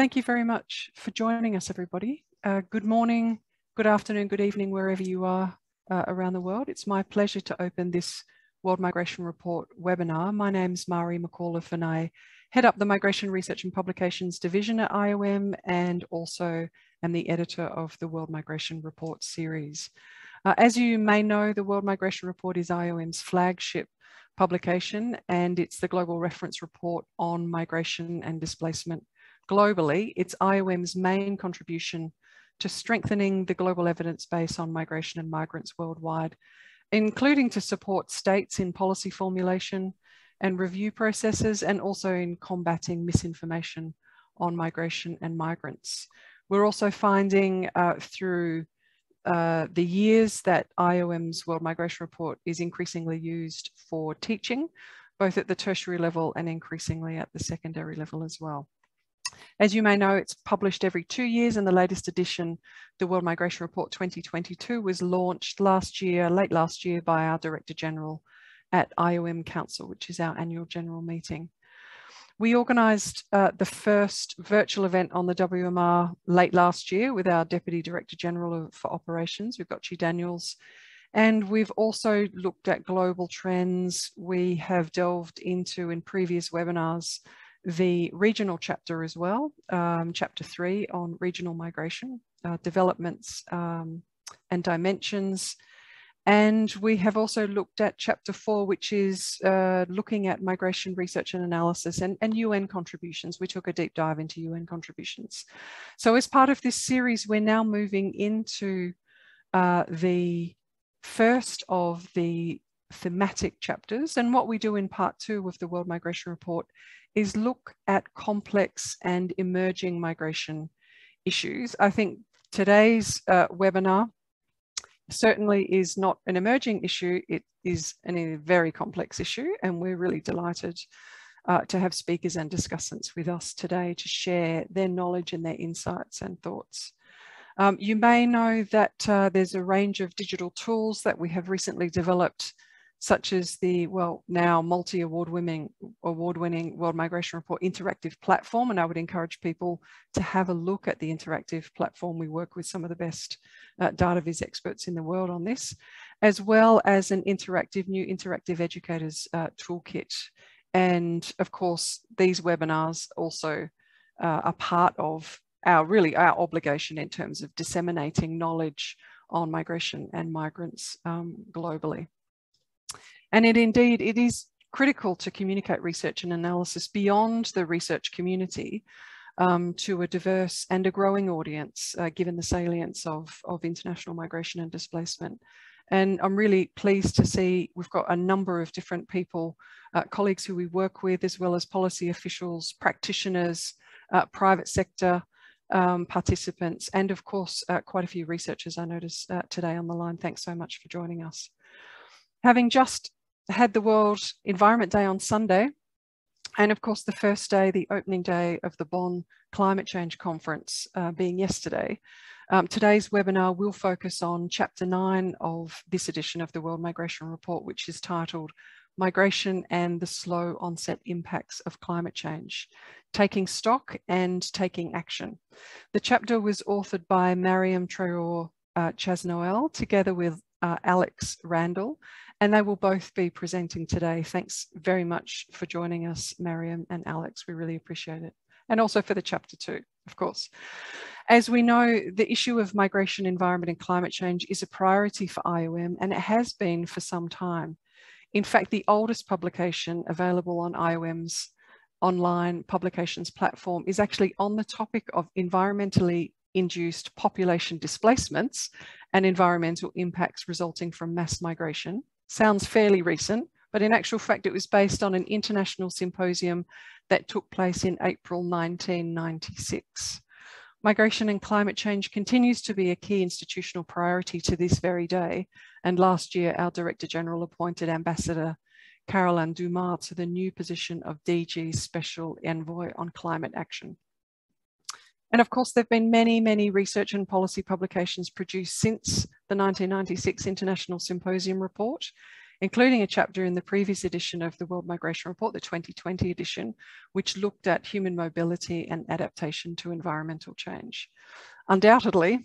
Thank you very much for joining us, everybody. Uh, good morning, good afternoon, good evening, wherever you are uh, around the world. It's my pleasure to open this World Migration Report webinar. My name is Marie McAuliffe and I head up the Migration Research and Publications Division at IOM and also am the editor of the World Migration Report series. Uh, as you may know, the World Migration Report is IOM's flagship publication and it's the global reference report on migration and displacement globally. It's IOM's main contribution to strengthening the global evidence base on migration and migrants worldwide, including to support states in policy formulation and review processes and also in combating misinformation on migration and migrants. We're also finding uh, through uh, the years that IOM's World Migration Report is increasingly used for teaching, both at the tertiary level and increasingly at the secondary level as well. As you may know, it's published every two years and the latest edition, the World Migration Report 2022 was launched last year, late last year by our Director General at IOM Council, which is our annual general meeting. We organised uh, the first virtual event on the WMR late last year with our Deputy Director General for Operations, Ugochi Daniels, and we've also looked at global trends. We have delved into in previous webinars the regional chapter as well, um, chapter three on regional migration, uh, developments um, and dimensions, and we have also looked at chapter four, which is uh, looking at migration research and analysis and, and UN contributions. We took a deep dive into UN contributions. So as part of this series, we're now moving into uh, the first of the thematic chapters. And what we do in part two of the World Migration Report is look at complex and emerging migration issues. I think today's uh, webinar certainly is not an emerging issue, it is a very complex issue and we're really delighted uh, to have speakers and discussants with us today to share their knowledge and their insights and thoughts. Um, you may know that uh, there's a range of digital tools that we have recently developed such as the, well, now multi-award winning, award winning World Migration Report interactive platform. And I would encourage people to have a look at the interactive platform. We work with some of the best uh, data viz experts in the world on this, as well as an interactive, new interactive educators uh, toolkit. And of course, these webinars also uh, are part of our really our obligation in terms of disseminating knowledge on migration and migrants um, globally. And it indeed, it is critical to communicate research and analysis beyond the research community um, to a diverse and a growing audience, uh, given the salience of, of international migration and displacement. And I'm really pleased to see we've got a number of different people, uh, colleagues who we work with, as well as policy officials, practitioners, uh, private sector um, participants, and of course, uh, quite a few researchers I noticed uh, today on the line. Thanks so much for joining us. Having just had the World Environment Day on Sunday, and of course the first day, the opening day of the Bonn Climate Change Conference uh, being yesterday. Um, today's webinar will focus on chapter nine of this edition of the World Migration Report, which is titled Migration and the Slow Onset Impacts of Climate Change, Taking Stock and Taking Action. The chapter was authored by Mariam Traore uh, Chazalnoël together with uh, Alex Randall and they will both be presenting today. Thanks very much for joining us, Mariam and Alex. We really appreciate it. And also for the chapter two, of course. As we know, the issue of migration, environment and climate change is a priority for IOM and it has been for some time. In fact, the oldest publication available on IOM's online publications platform is actually on the topic of environmentally induced population displacements and environmental impacts resulting from mass migration sounds fairly recent, but in actual fact, it was based on an international symposium that took place in April 1996. Migration and climate change continues to be a key institutional priority to this very day. And last year, our Director General appointed Ambassador Caroline Dumas to the new position of DG Special Envoy on Climate Action. And of course, there have been many, many research and policy publications produced since the 1996 International Symposium report, including a chapter in the previous edition of the World Migration Report, the 2020 edition, which looked at human mobility and adaptation to environmental change. Undoubtedly,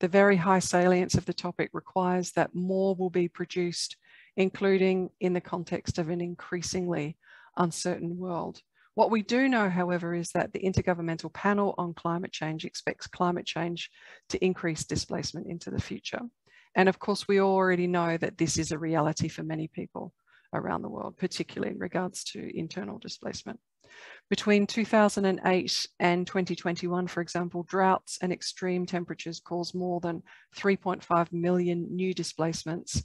the very high salience of the topic requires that more will be produced, including in the context of an increasingly uncertain world. What we do know, however, is that the Intergovernmental Panel on Climate Change expects climate change to increase displacement into the future. And of course, we already know that this is a reality for many people around the world, particularly in regards to internal displacement. Between 2008 and 2021, for example, droughts and extreme temperatures caused more than 3.5 million new displacements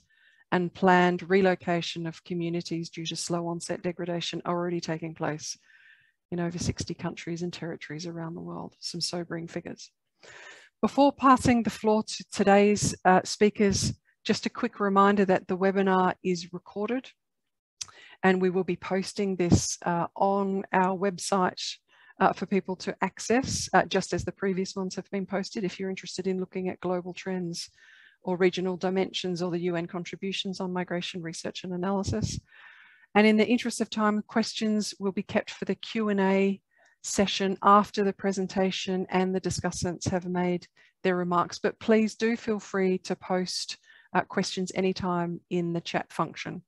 and planned relocation of communities due to slow onset degradation are already taking place in over 60 countries and territories around the world, some sobering figures. Before passing the floor to today's uh, speakers, just a quick reminder that the webinar is recorded and we will be posting this uh, on our website uh, for people to access, uh, just as the previous ones have been posted. If you're interested in looking at global trends or regional dimensions or the UN contributions on migration research and analysis. And in the interest of time, questions will be kept for the Q&A session after the presentation and the discussants have made their remarks. But please do feel free to post uh, questions anytime in the chat function.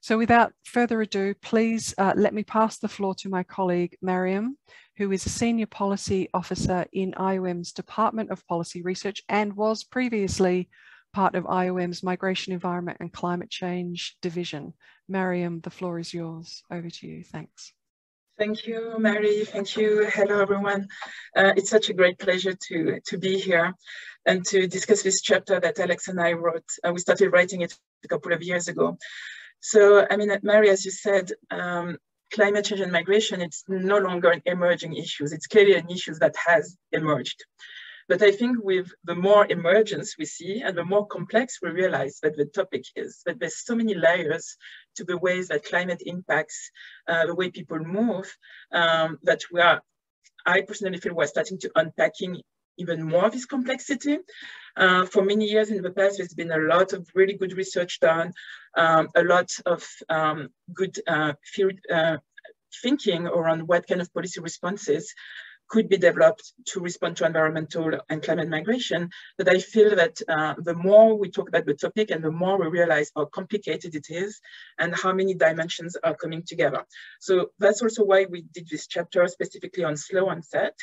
So without further ado, please uh, let me pass the floor to my colleague, Mariam, who is a Senior Policy Officer in IOM's Department of Policy Research and was previously part of IOM's Migration, Environment and Climate Change Division. Mariam, the floor is yours. Over to you. Thanks. Thank you, Marie. Thank you. Hello, everyone. Uh, it's such a great pleasure to, to be here and to discuss this chapter that Alex and I wrote. Uh, we started writing it a couple of years ago. So, I mean, Marie, as you said, um, climate change and migration, it's no longer an emerging issue. It's clearly an issue that has emerged. But I think with the more emergence we see and the more complex we realize that the topic is, that there's so many layers to the ways that climate impacts uh, the way people move, um, that we are, I personally feel we're starting to unpacking even more of this complexity. Uh, for many years in the past, there's been a lot of really good research done, um, a lot of um, good uh, field, uh, thinking around what kind of policy responses could be developed to respond to environmental and climate migration. But I feel that uh, the more we talk about the topic and the more we realize how complicated it is and how many dimensions are coming together. So that's also why we did this chapter specifically on slow onset.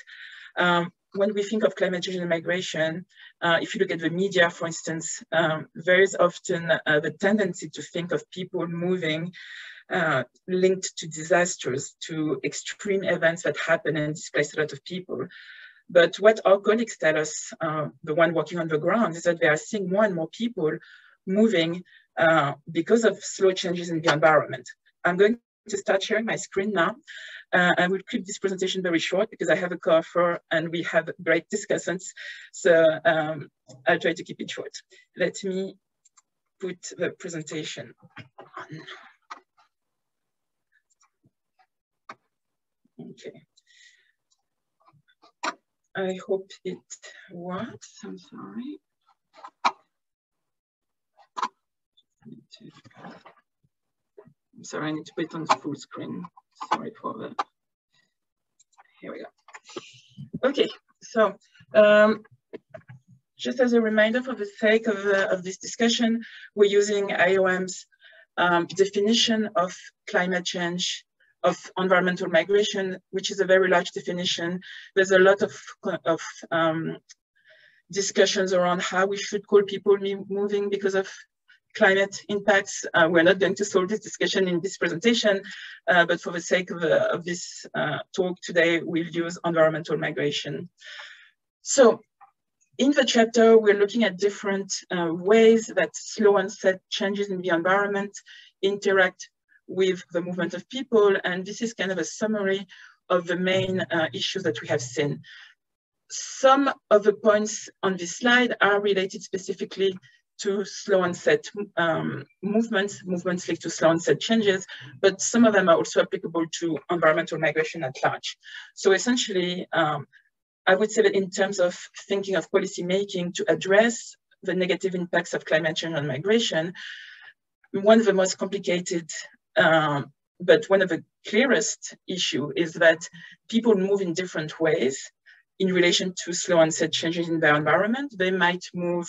Um, when we think of climate change and migration, uh, if you look at the media, for instance, um, there is often uh, the tendency to think of people moving uh, linked to disasters, to extreme events that happen and displace a lot of people. But what our colleagues tell us, uh, the one working on the ground, is that they are seeing more and more people moving uh, because of slow changes in the environment. I'm going to start sharing my screen now. Uh, I will keep this presentation very short because I have a cover and we have great discussions. So um, I'll try to keep it short. Let me put the presentation on. Okay. I hope it works. I'm sorry. I'm sorry, I need to put it on the full screen. Sorry for that. Here we go. Okay, so um, just as a reminder for the sake of, uh, of this discussion, we're using IOM's um, definition of climate change, of environmental migration, which is a very large definition. There's a lot of, of um, discussions around how we should call people moving because of climate impacts. Uh, we're not going to solve this discussion in this presentation, uh, but for the sake of, uh, of this uh, talk today, we'll use environmental migration. So in the chapter, we're looking at different uh, ways that slow onset changes in the environment interact with the movement of people. And this is kind of a summary of the main uh, issues that we have seen. Some of the points on this slide are related specifically to slow onset um, movements, movements linked to slow onset changes, but some of them are also applicable to environmental migration at large. So essentially, um, I would say that in terms of thinking of policy making to address the negative impacts of climate change on migration, one of the most complicated, um, but one of the clearest issue is that people move in different ways in relation to slow onset changes in their environment. They might move,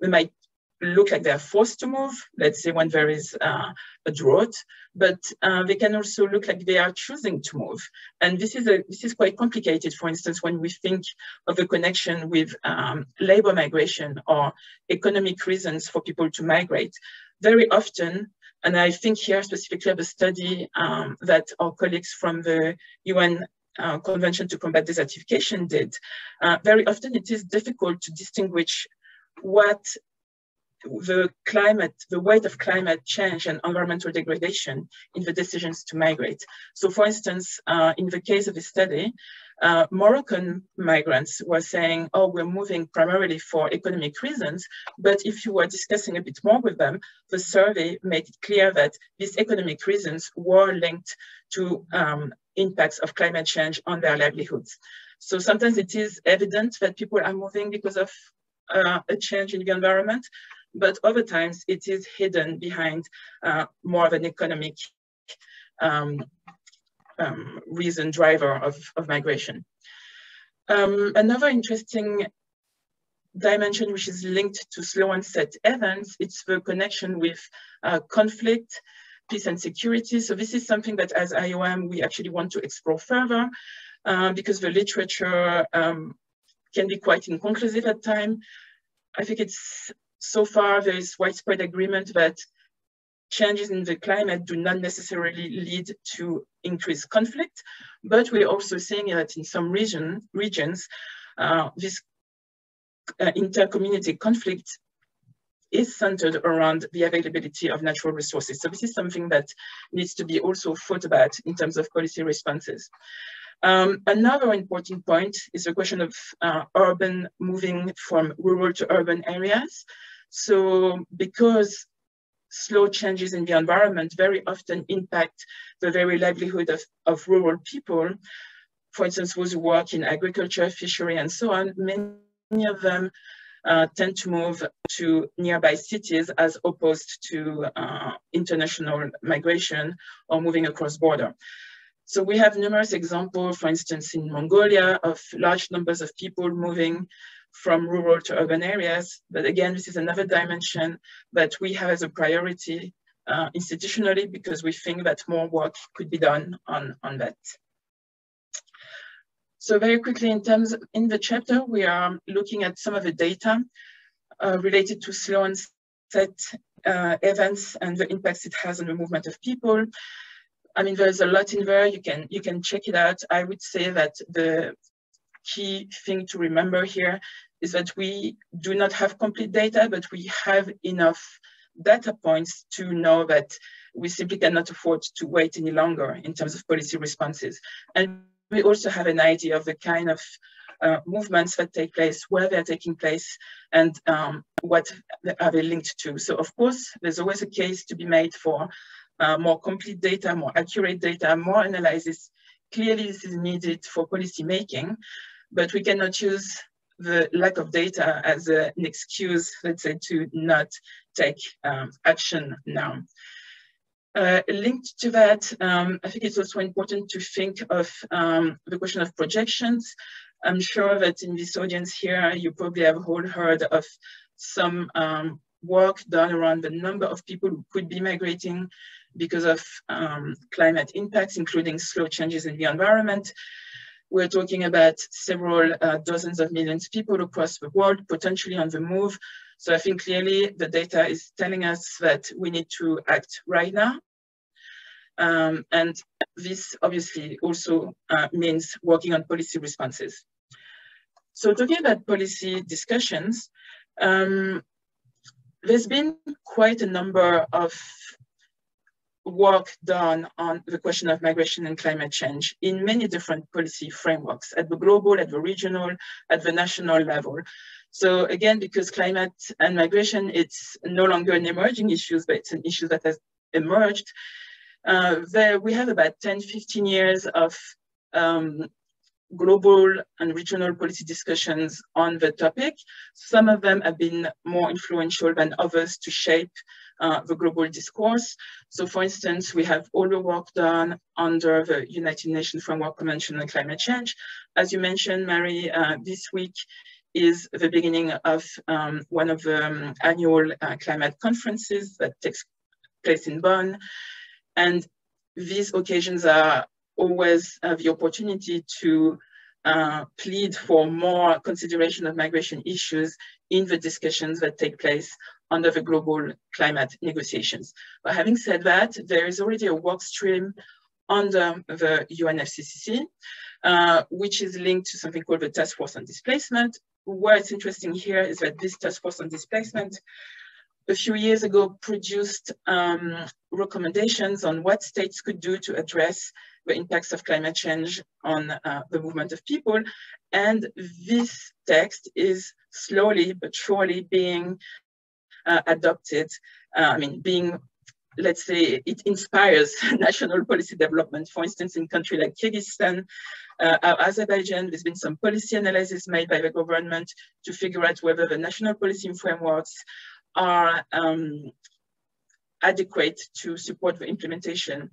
they might look like they're forced to move, let's say when there is uh, a drought, but uh, they can also look like they are choosing to move. And this is, a, this is quite complicated, for instance, when we think of the connection with um, labor migration or economic reasons for people to migrate. Very often, and I think here specifically of a study um, that our colleagues from the UN uh, Convention to Combat Desertification did, uh, very often it is difficult to distinguish what the climate, the weight of climate change and environmental degradation in the decisions to migrate. So for instance, uh, in the case of the study, uh, Moroccan migrants were saying, oh, we're moving primarily for economic reasons. But if you were discussing a bit more with them, the survey made it clear that these economic reasons were linked to um, impacts of climate change on their livelihoods. So sometimes it is evident that people are moving because of uh, a change in the environment, but other times it is hidden behind uh, more of an economic um, um, reason driver of, of migration. Um, another interesting dimension which is linked to slow onset events, it's the connection with uh, conflict, peace and security. So this is something that as IOM, we actually want to explore further uh, because the literature um, can be quite inconclusive at time. I think it's so far there is widespread agreement that changes in the climate do not necessarily lead to increased conflict, but we're also seeing that in some region, regions, uh, this uh, inter-community conflict is centered around the availability of natural resources. So this is something that needs to be also thought about in terms of policy responses. Um, another important point is the question of uh, urban moving from rural to urban areas. So because slow changes in the environment very often impact the very livelihood of, of rural people, for instance, those who work in agriculture, fishery, and so on, many of them uh, tend to move to nearby cities as opposed to uh, international migration or moving across border. So we have numerous examples, for instance, in Mongolia, of large numbers of people moving from rural to urban areas. But again, this is another dimension that we have as a priority uh, institutionally because we think that more work could be done on, on that. So very quickly in terms, of, in the chapter, we are looking at some of the data uh, related to slow onset uh, events and the impacts it has on the movement of people. I mean, there's a lot in there. You can you can check it out. I would say that the key thing to remember here is that we do not have complete data, but we have enough data points to know that we simply cannot afford to wait any longer in terms of policy responses. And we also have an idea of the kind of uh, movements that take place, where they're taking place, and um, what are they linked to. So of course, there's always a case to be made for uh, more complete data, more accurate data, more analysis. Clearly, this is needed for policy making, but we cannot use the lack of data as a, an excuse, let's say, to not take um, action now. Uh, linked to that, um, I think it's also important to think of um, the question of projections. I'm sure that in this audience here, you probably have all heard of some um, work done around the number of people who could be migrating because of um, climate impacts, including slow changes in the environment. We're talking about several uh, dozens of millions of people across the world, potentially on the move. So I think clearly the data is telling us that we need to act right now. Um, and this obviously also uh, means working on policy responses. So talking about policy discussions, um, there's been quite a number of work done on the question of migration and climate change in many different policy frameworks at the global, at the regional, at the national level. So again, because climate and migration, it's no longer an emerging issue, but it's an issue that has emerged. Uh, there we have about 10, 15 years of um, global and regional policy discussions on the topic. Some of them have been more influential than others to shape uh, the global discourse. So for instance, we have all the work done under the United Nations Framework Convention on Climate Change. As you mentioned, Marie, uh, this week is the beginning of um, one of the um, annual uh, climate conferences that takes place in Bonn. And these occasions are always have the opportunity to uh, plead for more consideration of migration issues in the discussions that take place under the global climate negotiations. But having said that, there is already a work stream under the UNFCCC, uh, which is linked to something called the Task Force on Displacement. What's interesting here is that this Task Force on Displacement a few years ago produced um, recommendations on what states could do to address the impacts of climate change on uh, the movement of people. And this text is slowly but surely being uh, adopted, uh, I mean, being, let's say, it inspires national policy development. For instance, in country like Kyrgyzstan, uh, Azerbaijan, there's been some policy analysis made by the government to figure out whether the national policy frameworks are um, adequate to support the implementation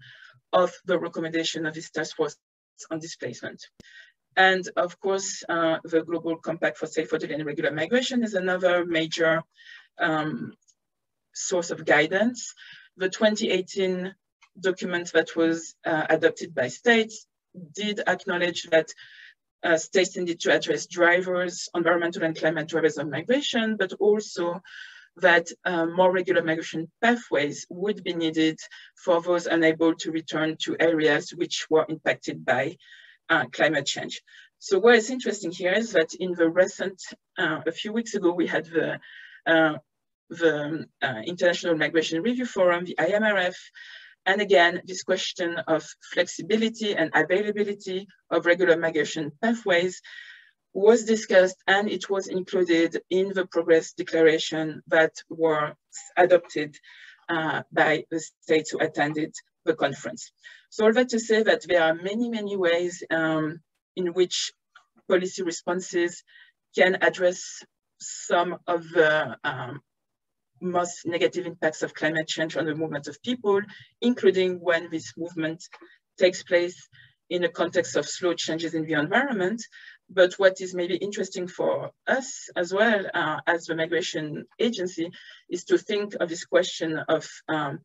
of the recommendation of this task force on displacement. And of course, uh, the Global Compact for Safe, Orderly and Regular Migration is another major um, source of guidance. The 2018 document that was uh, adopted by states did acknowledge that uh, states needed to address drivers, environmental and climate drivers of migration, but also that uh, more regular migration pathways would be needed for those unable to return to areas which were impacted by uh, climate change. So what is interesting here is that in the recent, uh, a few weeks ago, we had the, uh, the uh, International Migration Review Forum, the IMRF, and again, this question of flexibility and availability of regular migration pathways was discussed and it was included in the progress declaration that were adopted uh, by the states who attended the conference. So all that to say that there are many, many ways um, in which policy responses can address some of the um, most negative impacts of climate change on the movement of people, including when this movement takes place in a context of slow changes in the environment, but what is maybe interesting for us as well uh, as the migration agency is to think of this question of um,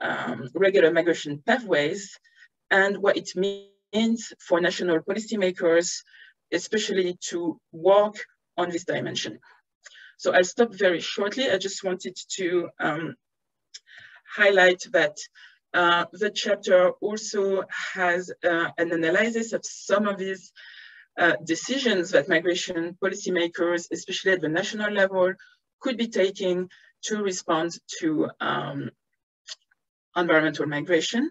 um, regular migration pathways and what it means for national policymakers, especially to work on this dimension. So I'll stop very shortly. I just wanted to um, highlight that uh, the chapter also has uh, an analysis of some of these uh, decisions that migration policymakers, especially at the national level, could be taking to respond to um, environmental migration.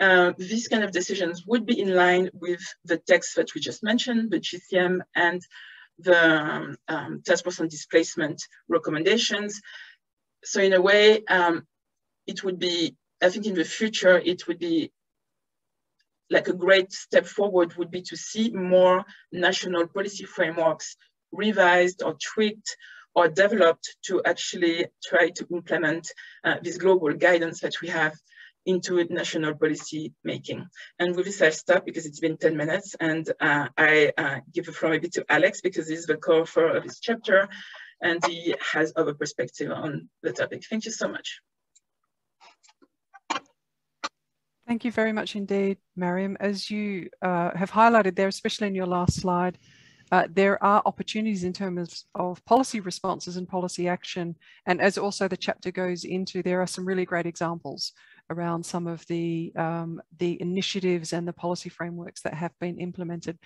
Uh, these kind of decisions would be in line with the text that we just mentioned, the GCM and the um, um, task force on displacement recommendations. So in a way, um, it would be, I think in the future, it would be like a great step forward would be to see more national policy frameworks revised or tweaked or developed to actually try to implement uh, this global guidance that we have into national policy making. And with this, I'll stop because it's been 10 minutes and uh, I uh, give the floor maybe to Alex because he's the co-author of this chapter and he has other perspective on the topic. Thank you so much. Thank you very much indeed, Mariam. As you uh, have highlighted there, especially in your last slide, uh, there are opportunities in terms of policy responses and policy action. And as also the chapter goes into, there are some really great examples around some of the, um, the initiatives and the policy frameworks that have been implemented.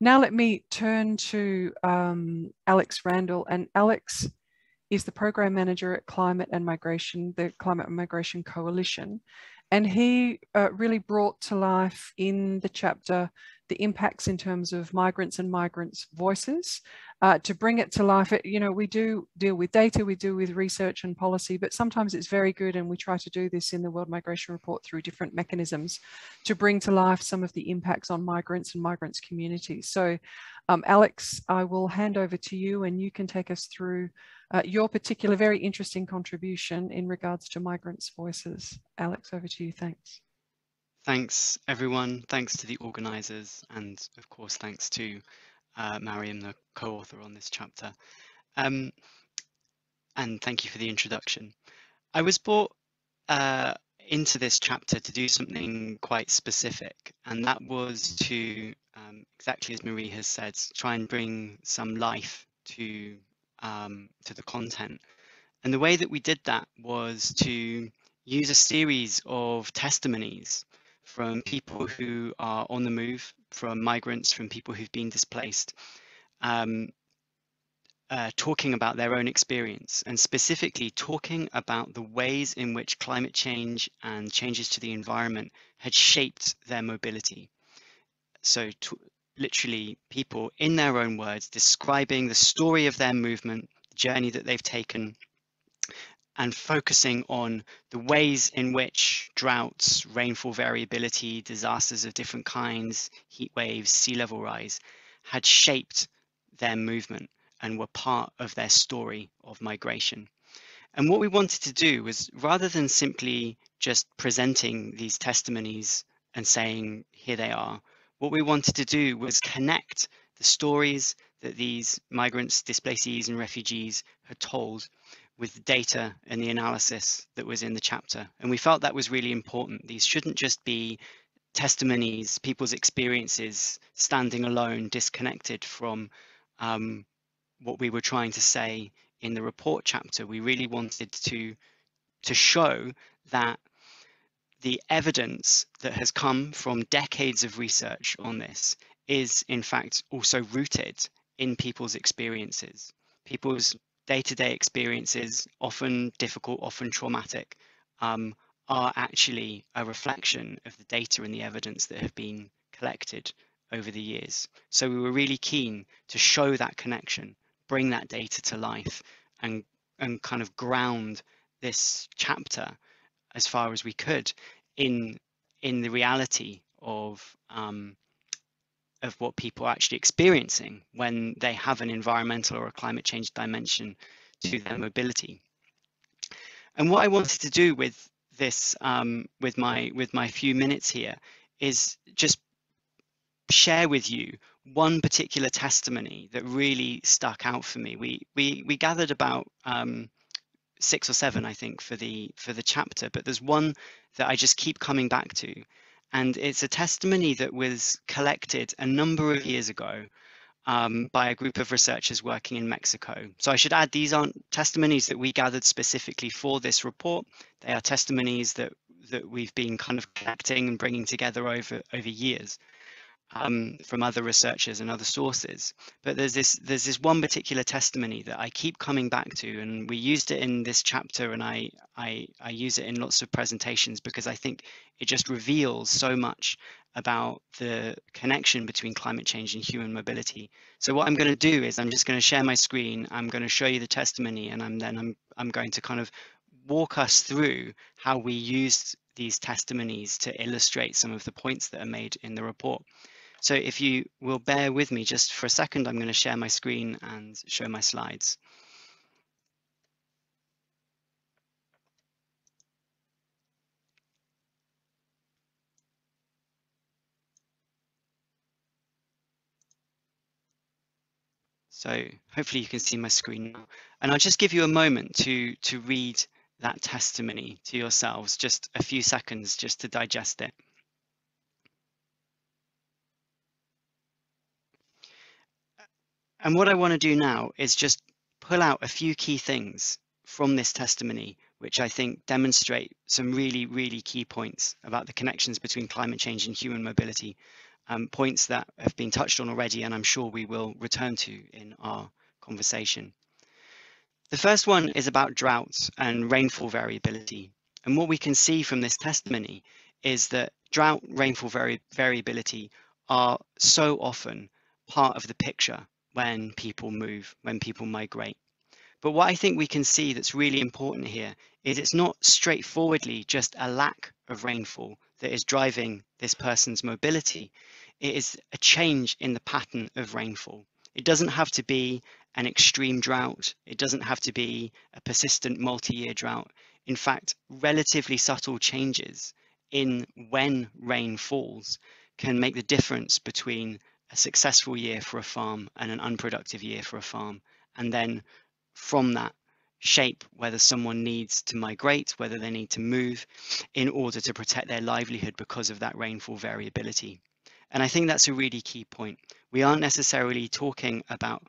Now let me turn to um, Alex Randall. And Alex is the program manager at Climate and Migration, the Climate and Migration Coalition. And he uh, really brought to life in the chapter the impacts in terms of migrants and migrants' voices, uh, to bring it to life. It, you know, we do deal with data, we do with research and policy, but sometimes it's very good, and we try to do this in the World Migration Report through different mechanisms to bring to life some of the impacts on migrants and migrants' communities. So, um, Alex, I will hand over to you, and you can take us through uh, your particular very interesting contribution in regards to migrants' voices. Alex, over to you. Thanks. Thanks, everyone. Thanks to the organisers, and of course, thanks to uh, Mariam, the co-author on this chapter. Um, and thank you for the introduction. I was brought uh, into this chapter to do something quite specific, and that was to, um, exactly as Marie has said, try and bring some life to um, to the content. And the way that we did that was to use a series of testimonies from people who are on the move, from migrants, from people who've been displaced, um, uh, talking about their own experience and specifically talking about the ways in which climate change and changes to the environment had shaped their mobility. So literally people in their own words describing the story of their movement, the journey that they've taken, and focusing on the ways in which droughts, rainfall variability, disasters of different kinds, heat waves, sea level rise had shaped their movement and were part of their story of migration. And what we wanted to do was rather than simply just presenting these testimonies and saying, here they are, what we wanted to do was connect the stories that these migrants, displacees, and refugees had told with data and the analysis that was in the chapter. And we felt that was really important. These shouldn't just be testimonies, people's experiences standing alone, disconnected from um, what we were trying to say in the report chapter. We really wanted to, to show that the evidence that has come from decades of research on this is in fact also rooted in people's experiences. People's day-to-day experiences, often difficult, often traumatic, um, are actually a reflection of the data and the evidence that have been collected over the years. So we were really keen to show that connection, bring that data to life and, and kind of ground this chapter as far as we could in, in the reality of um, of what people are actually experiencing when they have an environmental or a climate change dimension to their mobility. And what I wanted to do with this, um, with my with my few minutes here, is just share with you one particular testimony that really stuck out for me. We we we gathered about um, six or seven, I think, for the for the chapter, but there's one that I just keep coming back to, and it's a testimony that was collected a number of years ago um, by a group of researchers working in Mexico. So I should add, these aren't testimonies that we gathered specifically for this report. They are testimonies that, that we've been kind of collecting and bringing together over, over years um, from other researchers and other sources. But there's this there's this one particular testimony that I keep coming back to, and we used it in this chapter, and I I, I use it in lots of presentations because I think it just reveals so much about the connection between climate change and human mobility. So what I'm going to do is I'm just going to share my screen. I'm going to show you the testimony, and I'm then I'm I'm going to kind of walk us through how we used these testimonies to illustrate some of the points that are made in the report. So if you will bear with me just for a second, I'm going to share my screen and show my slides. So hopefully you can see my screen now. And I'll just give you a moment to, to read that testimony to yourselves, just a few seconds just to digest it. And what I want to do now is just pull out a few key things from this testimony, which I think demonstrate some really, really key points about the connections between climate change and human mobility, um, points that have been touched on already, and I'm sure we will return to in our conversation. The first one is about droughts and rainfall variability. And what we can see from this testimony is that drought rainfall vari variability are so often part of the picture when people move, when people migrate. But what I think we can see that's really important here is it's not straightforwardly just a lack of rainfall that is driving this person's mobility. It is a change in the pattern of rainfall. It doesn't have to be an extreme drought. It doesn't have to be a persistent multi-year drought. In fact, relatively subtle changes in when rain falls can make the difference between a successful year for a farm and an unproductive year for a farm. And then from that, shape whether someone needs to migrate, whether they need to move in order to protect their livelihood because of that rainfall variability. And I think that's a really key point. We aren't necessarily talking about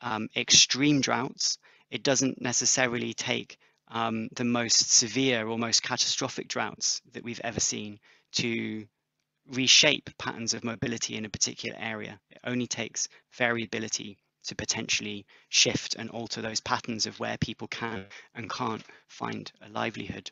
um, extreme droughts. It doesn't necessarily take um, the most severe or most catastrophic droughts that we've ever seen to reshape patterns of mobility in a particular area. It only takes variability to potentially shift and alter those patterns of where people can and can't find a livelihood.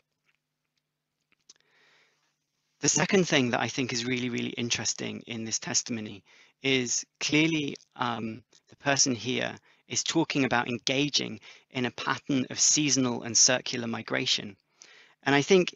The second thing that I think is really, really interesting in this testimony is clearly um, the person here is talking about engaging in a pattern of seasonal and circular migration. And I think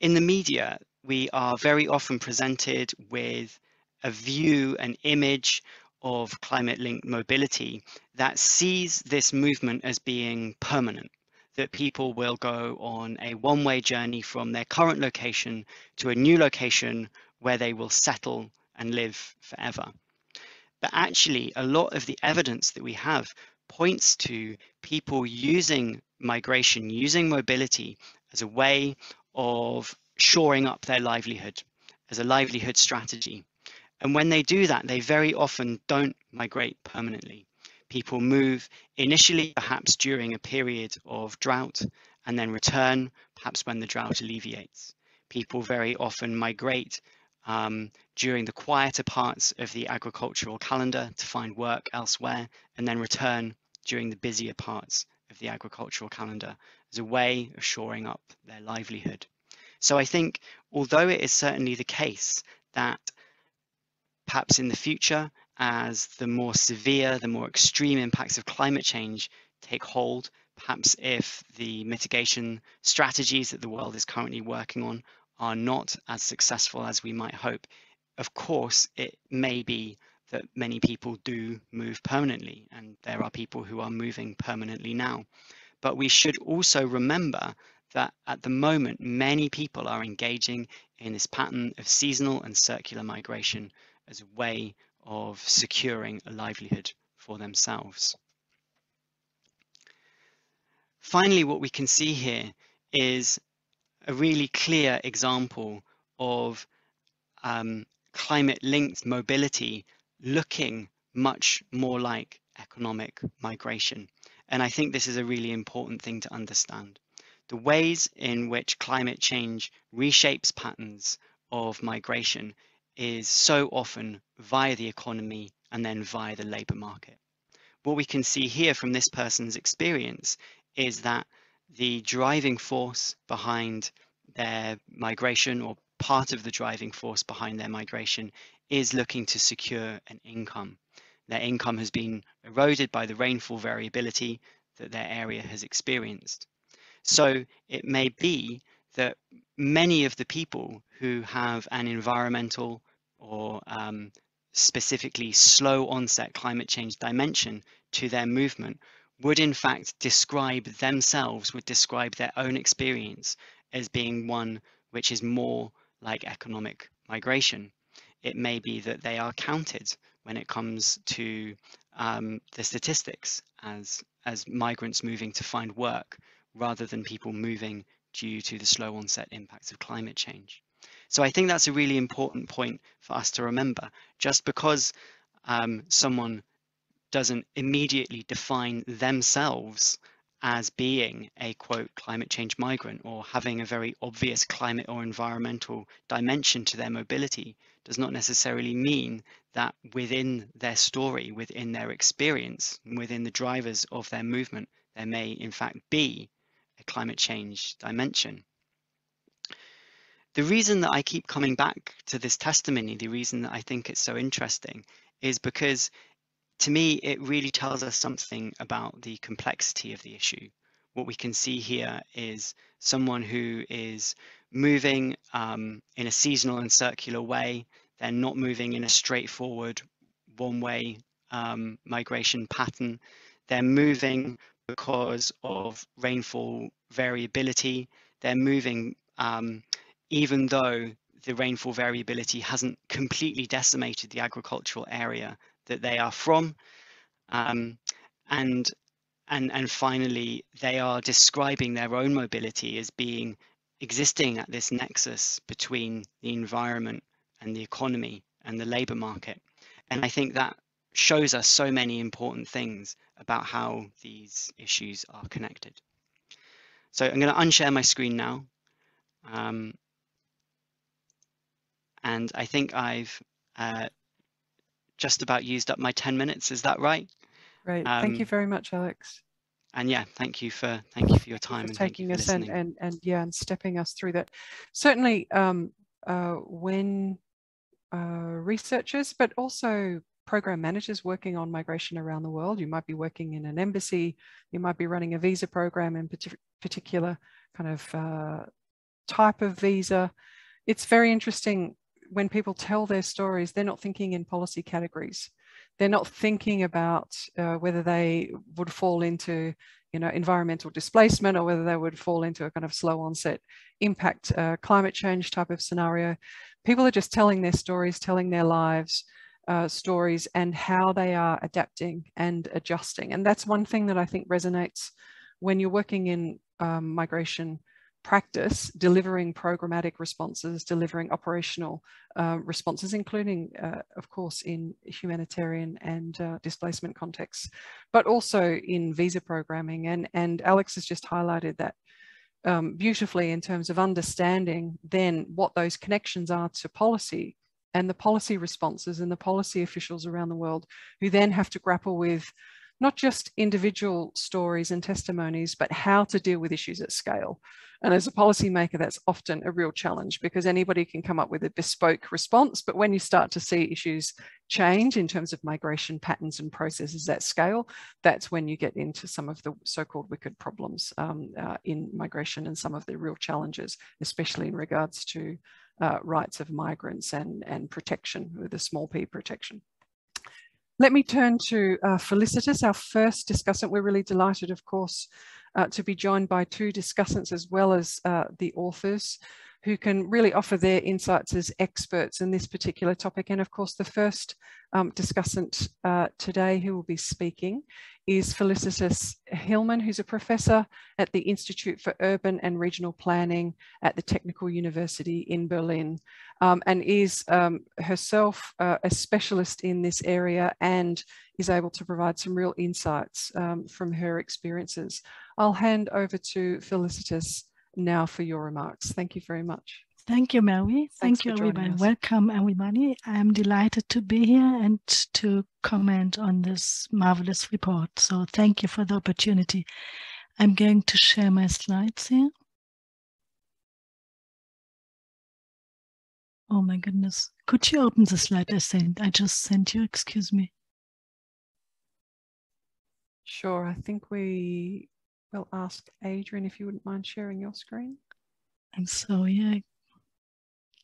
in the media, we are very often presented with a view, an image of climate linked mobility that sees this movement as being permanent, that people will go on a one way journey from their current location to a new location where they will settle and live forever. But actually, a lot of the evidence that we have points to people using migration, using mobility as a way of shoring up their livelihood, as a livelihood strategy. And when they do that, they very often don't migrate permanently. People move initially, perhaps during a period of drought, and then return, perhaps when the drought alleviates. People very often migrate um, during the quieter parts of the agricultural calendar to find work elsewhere, and then return during the busier parts of the agricultural calendar as a way of shoring up their livelihood. So I think, although it is certainly the case that perhaps in the future, as the more severe, the more extreme impacts of climate change take hold, perhaps if the mitigation strategies that the world is currently working on are not as successful as we might hope, of course, it may be that many people do move permanently, and there are people who are moving permanently now. But we should also remember that at the moment, many people are engaging in this pattern of seasonal and circular migration as a way of securing a livelihood for themselves. Finally, what we can see here is a really clear example of um, climate linked mobility looking much more like economic migration. And I think this is a really important thing to understand. The ways in which climate change reshapes patterns of migration is so often via the economy and then via the labour market. What we can see here from this person's experience is that the driving force behind their migration or part of the driving force behind their migration is looking to secure an income. Their income has been eroded by the rainfall variability that their area has experienced. So it may be that many of the people who have an environmental or um, specifically slow onset climate change dimension to their movement would in fact describe themselves, would describe their own experience as being one which is more like economic migration. It may be that they are counted when it comes to um, the statistics as, as migrants moving to find work rather than people moving due to the slow onset impacts of climate change. So I think that's a really important point for us to remember. Just because um, someone doesn't immediately define themselves as being a quote climate change migrant or having a very obvious climate or environmental dimension to their mobility does not necessarily mean that within their story, within their experience, within the drivers of their movement, there may in fact be climate change dimension. the reason that I keep coming back to this testimony, the reason that I think it's so interesting is because to me, it really tells us something about the complexity of the issue. What we can see here is someone who is moving um, in a seasonal and circular way. They're not moving in a straightforward one way um, migration pattern. They're moving because of rainfall variability. They're moving um, even though the rainfall variability hasn't completely decimated the agricultural area that they are from. Um, and, and, and finally, they are describing their own mobility as being existing at this nexus between the environment and the economy and the labor market. And I think that shows us so many important things about how these issues are connected. So I'm going to unshare my screen now. Um, and I think I've uh, just about used up my 10 minutes. Is that right? Right. Um, thank you um, very much, Alex. And yeah, thank you for thank you for your time for and taking us and, and and yeah, and stepping us through that. Certainly, um, uh, when uh, researchers, but also program managers working on migration around the world, you might be working in an embassy, you might be running a visa program in particular kind of uh, type of visa. It's very interesting when people tell their stories, they're not thinking in policy categories. They're not thinking about uh, whether they would fall into, you know, environmental displacement or whether they would fall into a kind of slow onset impact uh, climate change type of scenario. People are just telling their stories, telling their lives, uh, stories and how they are adapting and adjusting. And that's one thing that I think resonates when you're working in um, migration practice delivering programmatic responses, delivering operational uh, responses, including, uh, of course, in humanitarian and uh, displacement contexts, but also in visa programming. And, and Alex has just highlighted that um, beautifully in terms of understanding then what those connections are to policy and the policy responses and the policy officials around the world who then have to grapple with not just individual stories and testimonies, but how to deal with issues at scale. And as a policymaker, that's often a real challenge because anybody can come up with a bespoke response. But when you start to see issues change in terms of migration patterns and processes at scale, that's when you get into some of the so-called wicked problems um, uh, in migration and some of the real challenges, especially in regards to uh, rights of migrants and, and protection with a small p protection. Let me turn to uh, Felicitas, our first discussant. We're really delighted, of course, uh, to be joined by two discussants as well as uh, the authors who can really offer their insights as experts in this particular topic. And of course, the first um, discussant uh, today who will be speaking is Felicitas Hillmann, who's a professor at the Institute for Urban and Regional Planning at the Technical University in Berlin, um, and is um, herself uh, a specialist in this area and is able to provide some real insights um, from her experiences. I'll hand over to Felicitas now for your remarks. Thank you very much. Thank you, Marie. Thank you, everybody. Us. Welcome, everybody. I'm delighted to be here and to comment on this marvelous report. So thank you for the opportunity. I'm going to share my slides here. Oh my goodness. Could you open the slide I sent? I just sent you, excuse me. Sure, I think we will ask Adrian if you wouldn't mind sharing your screen. And so, yeah.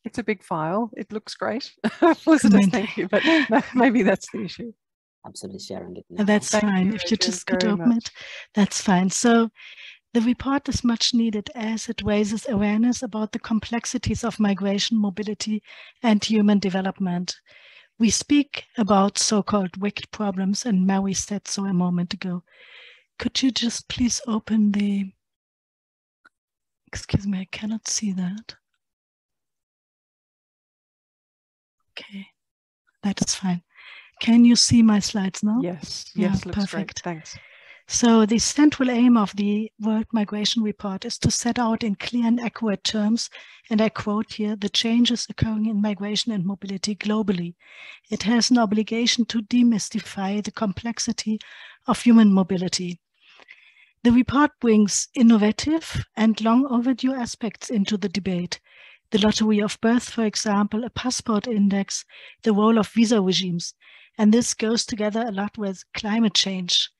It's a big file. It looks great. Felicitas, thank you, but maybe that's the issue. Absolutely sharing it. Now. That's thank fine. You, if you just could open much. it, that's fine. So the report is much needed as it raises awareness about the complexities of migration, mobility, and human development. We speak about so-called wicked problems, and Marie said so a moment ago. Could you just please open the, excuse me, I cannot see that. Okay, that is fine. Can you see my slides now? Yes, yes, yeah, perfect. Great. Thanks. So the central aim of the World Migration Report is to set out in clear and accurate terms, and I quote here, the changes occurring in migration and mobility globally. It has an obligation to demystify the complexity of human mobility. The report brings innovative and long overdue aspects into the debate. the lottery of birth, for example, a passport index, the role of visa regimes. And this goes together a lot with climate change.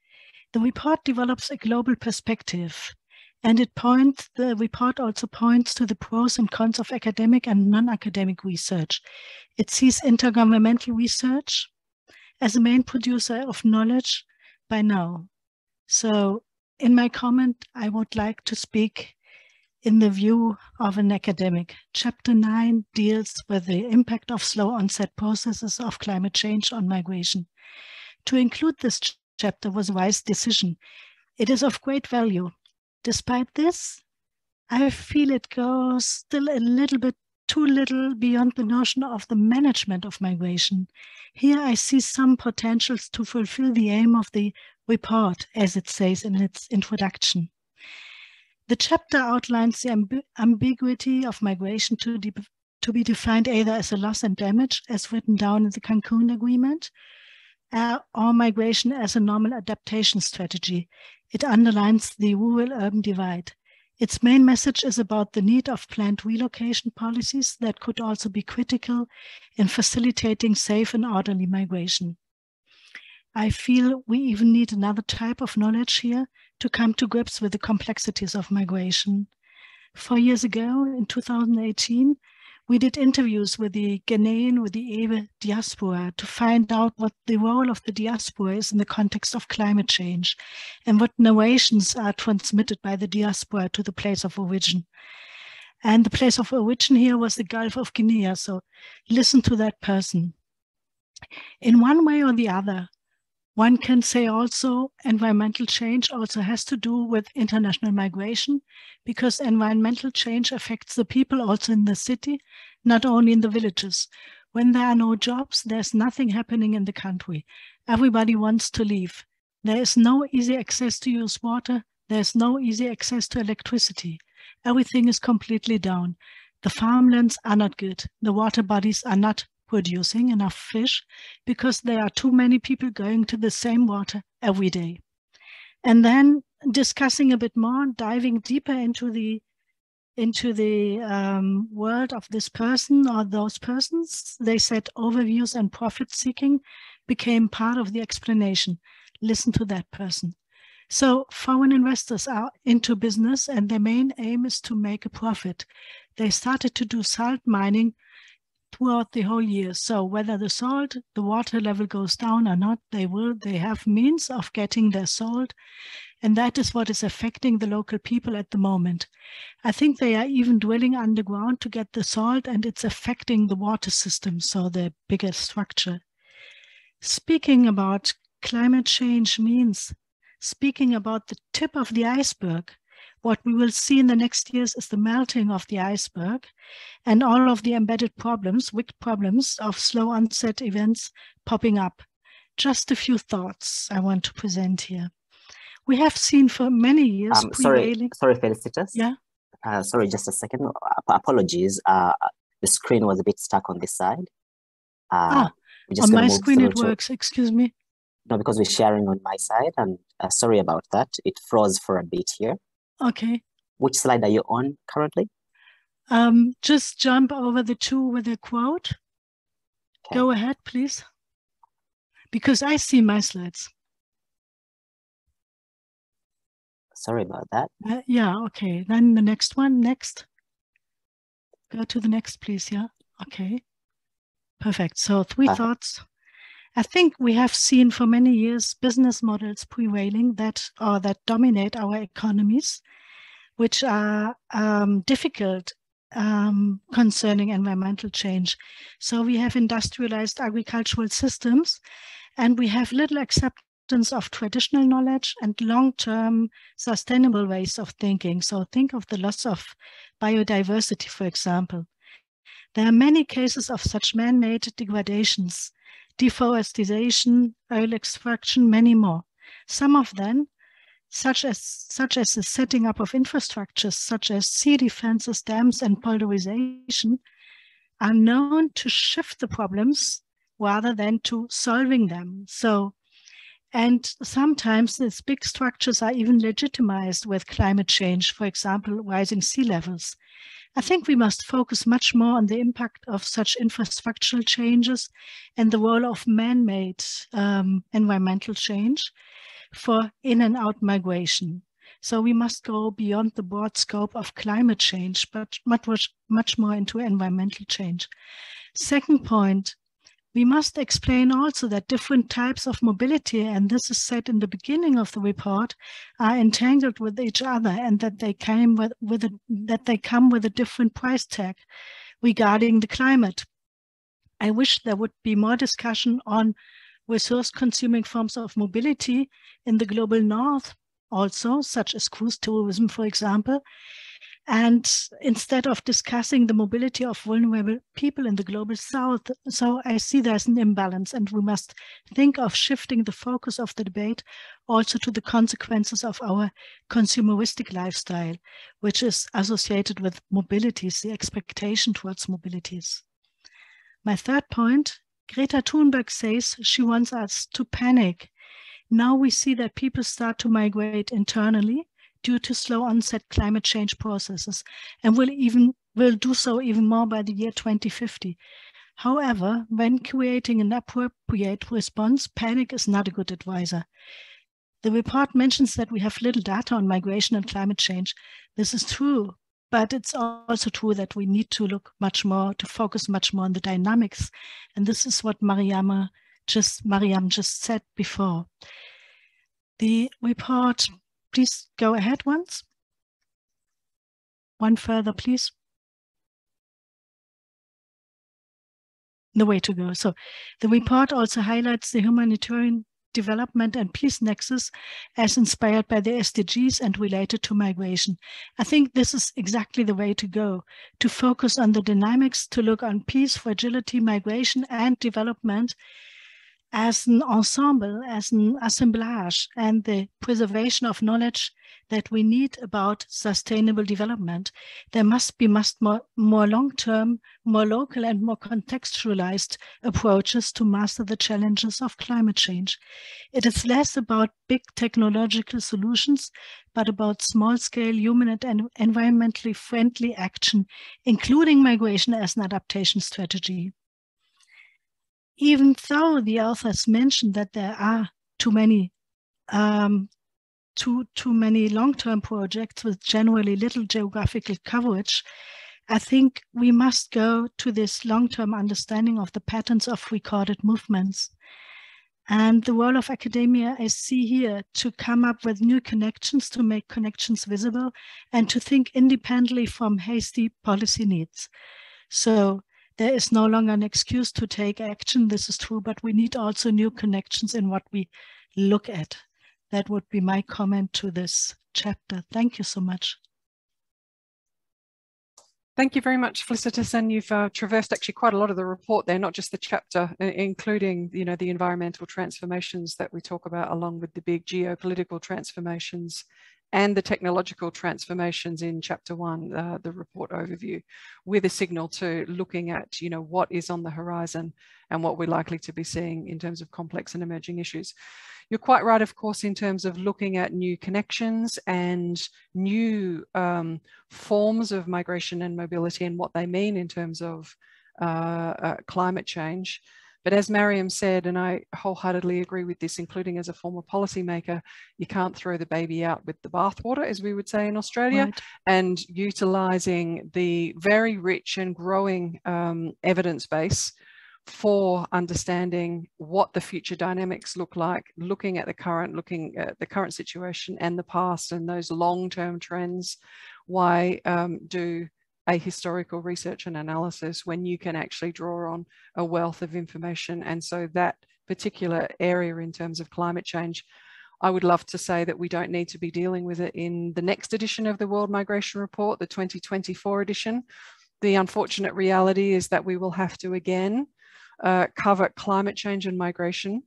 The report develops a global perspective and it points, the report also points to the pros and cons of academic and non-academic research. It sees intergovernmental research as a main producer of knowledge by now. So in my comment, I would like to speak in the view of an academic. Chapter 9 deals with the impact of slow onset processes of climate change on migration. To include this ch chapter was a wise decision. It is of great value. Despite this, I feel it goes still a little bit too little beyond the notion of the management of migration. Here I see some potentials to fulfill the aim of the report, as it says in its introduction. The chapter outlines the amb ambiguity of migration to, to be defined either as a loss and damage, as written down in the Cancun Agreement, uh, or migration as a normal adaptation strategy. It underlines the rural-urban divide. Its main message is about the need of planned relocation policies that could also be critical in facilitating safe and orderly migration. I feel we even need another type of knowledge here to come to grips with the complexities of migration. Four years ago, in 2018, we did interviews with the Ghanaian, with the Ewe diaspora to find out what the role of the diaspora is in the context of climate change and what narrations are transmitted by the diaspora to the place of origin. And the place of origin here was the Gulf of Guinea. So listen to that person. In one way or the other, one can say also environmental change also has to do with international migration because environmental change affects the people also in the city, not only in the villages. When there are no jobs, there's nothing happening in the country. Everybody wants to leave. There is no easy access to use water. There's no easy access to electricity. Everything is completely down. The farmlands are not good. The water bodies are not producing enough fish because there are too many people going to the same water every day. And then discussing a bit more, diving deeper into the into the um, world of this person or those persons, they said overviews and profit seeking became part of the explanation. Listen to that person. So foreign investors are into business and their main aim is to make a profit. They started to do salt mining throughout the whole year. So whether the salt, the water level goes down or not, they will, they have means of getting their salt. And that is what is affecting the local people at the moment. I think they are even dwelling underground to get the salt and it's affecting the water system, so the bigger structure. Speaking about climate change means speaking about the tip of the iceberg what we will see in the next years is the melting of the iceberg and all of the embedded problems, wicked problems of slow onset events popping up. Just a few thoughts I want to present here. We have seen for many years. Um, sorry, sorry, Felicitas. Yeah. Uh, sorry, just a second. Apologies. Uh, the screen was a bit stuck on this side. Uh, ah, on my screen it to... works. Excuse me. No, because we're sharing on my side, and uh, sorry about that. It froze for a bit here. Okay. Which slide are you on currently? Um, just jump over the two with the quote. Okay. Go ahead, please. Because I see my slides. Sorry about that. Uh, yeah, okay. Then the next one, next. Go to the next, please. Yeah, okay. Perfect. So three uh, thoughts. I think we have seen for many years business models prevailing that or that dominate our economies, which are um, difficult um, concerning environmental change. So we have industrialized agricultural systems and we have little acceptance of traditional knowledge and long-term sustainable ways of thinking. So think of the loss of biodiversity, for example. There are many cases of such man-made degradations deforestation, oil extraction, many more. Some of them, such as, such as the setting up of infrastructures such as sea defenses, dams, and polarization, are known to shift the problems rather than to solving them. So, and sometimes these big structures are even legitimized with climate change, for example, rising sea levels. I think we must focus much more on the impact of such infrastructural changes and the role of man-made um, environmental change for in and out migration. So we must go beyond the broad scope of climate change, but much, much more into environmental change. Second point, we must explain also that different types of mobility, and this is said in the beginning of the report, are entangled with each other and that they came with, with a, that they come with a different price tag regarding the climate. I wish there would be more discussion on resource consuming forms of mobility in the global north also, such as cruise tourism, for example, and instead of discussing the mobility of vulnerable people in the global south, so I see there's an imbalance and we must think of shifting the focus of the debate also to the consequences of our consumeristic lifestyle, which is associated with mobilities, the expectation towards mobilities. My third point, Greta Thunberg says she wants us to panic. Now we see that people start to migrate internally due to slow onset climate change processes and will even will do so even more by the year 2050. However, when creating an appropriate response, panic is not a good advisor. The report mentions that we have little data on migration and climate change. This is true, but it's also true that we need to look much more, to focus much more on the dynamics. And this is what Mariama uh, just, Mariam just said before. The report Please go ahead once. One further, please. The way to go. So the report also highlights the humanitarian development and peace nexus as inspired by the SDGs and related to migration. I think this is exactly the way to go, to focus on the dynamics, to look on peace, fragility, migration, and development as an ensemble, as an assemblage, and the preservation of knowledge that we need about sustainable development. There must be must more, more long-term, more local and more contextualized approaches to master the challenges of climate change. It is less about big technological solutions, but about small-scale human and environmentally friendly action, including migration as an adaptation strategy even though the authors mentioned that there are too many um, too too many long-term projects with generally little geographical coverage, I think we must go to this long-term understanding of the patterns of recorded movements. And the role of academia I see here to come up with new connections, to make connections visible, and to think independently from hasty policy needs. So there is no longer an excuse to take action. This is true, but we need also new connections in what we look at. That would be my comment to this chapter. Thank you so much. Thank you very much, Felicitas. And you've uh, traversed actually quite a lot of the report there, not just the chapter, including you know the environmental transformations that we talk about, along with the big geopolitical transformations and the technological transformations in chapter one, uh, the report overview, with a signal to looking at, you know, what is on the horizon and what we're likely to be seeing in terms of complex and emerging issues. You're quite right, of course, in terms of looking at new connections and new um, forms of migration and mobility and what they mean in terms of uh, uh, climate change. But as Mariam said, and I wholeheartedly agree with this, including as a former policymaker, you can't throw the baby out with the bathwater, as we would say in Australia, right. and utilising the very rich and growing um, evidence base for understanding what the future dynamics look like, looking at the current, looking at the current situation and the past and those long-term trends. Why um, do a historical research and analysis when you can actually draw on a wealth of information. And so that particular area in terms of climate change, I would love to say that we don't need to be dealing with it in the next edition of the World Migration Report, the 2024 edition. The unfortunate reality is that we will have to again uh, cover climate change and migration,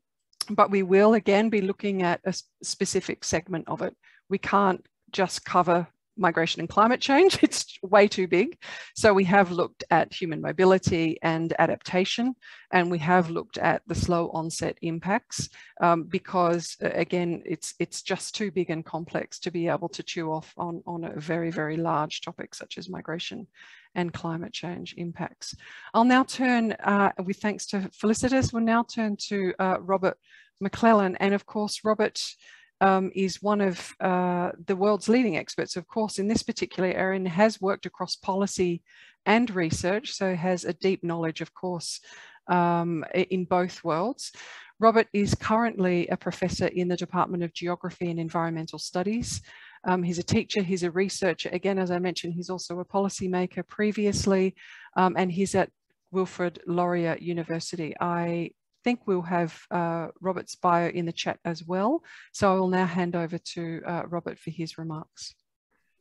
but we will again be looking at a specific segment of it. We can't just cover migration and climate change. It's way too big. So we have looked at human mobility and adaptation, and we have looked at the slow onset impacts um, because again, it's it's just too big and complex to be able to chew off on, on a very, very large topic such as migration and climate change impacts. I'll now turn, uh, with thanks to Felicitas, we'll now turn to uh, Robert McLeman. And of course, Robert um, is one of uh, the world's leading experts, of course, in this particular area and has worked across policy and research, so has a deep knowledge, of course, um, in both worlds. Robert is currently a professor in the Department of Geography and Environmental Studies. Um, he's a teacher, he's a researcher. Again, as I mentioned, he's also a policymaker previously, um, and he's at Wilfrid Laurier University. I think we'll have uh, Robert's bio in the chat as well. So I will now hand over to uh, Robert for his remarks.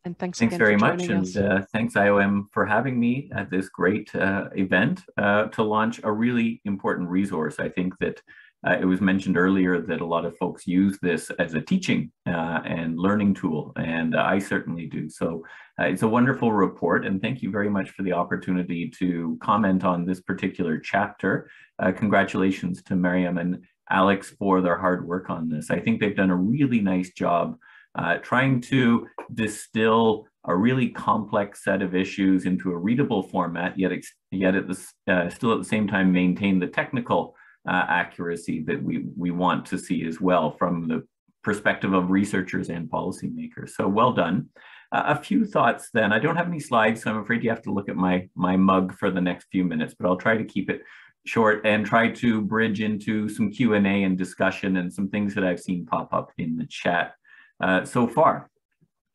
And thanks, thanks very much. And uh, thanks IOM for having me at this great uh, event uh, to launch a really important resource. I think that uh, it was mentioned earlier that a lot of folks use this as a teaching uh, and learning tool, and uh, I certainly do. So uh, it's a wonderful report, and thank you very much for the opportunity to comment on this particular chapter. Uh, congratulations to Miriam and Alex for their hard work on this. I think they've done a really nice job uh, trying to distill a really complex set of issues into a readable format, yet, yet at the, still at the same time maintain the technical uh, accuracy that we, we want to see as well from the perspective of researchers and policymakers. So well done. Uh, a few thoughts then. I don't have any slides, so I'm afraid you have to look at my, my mug for the next few minutes, but I'll try to keep it short and try to bridge into some Q&A and discussion and some things that I've seen pop up in the chat uh, so far.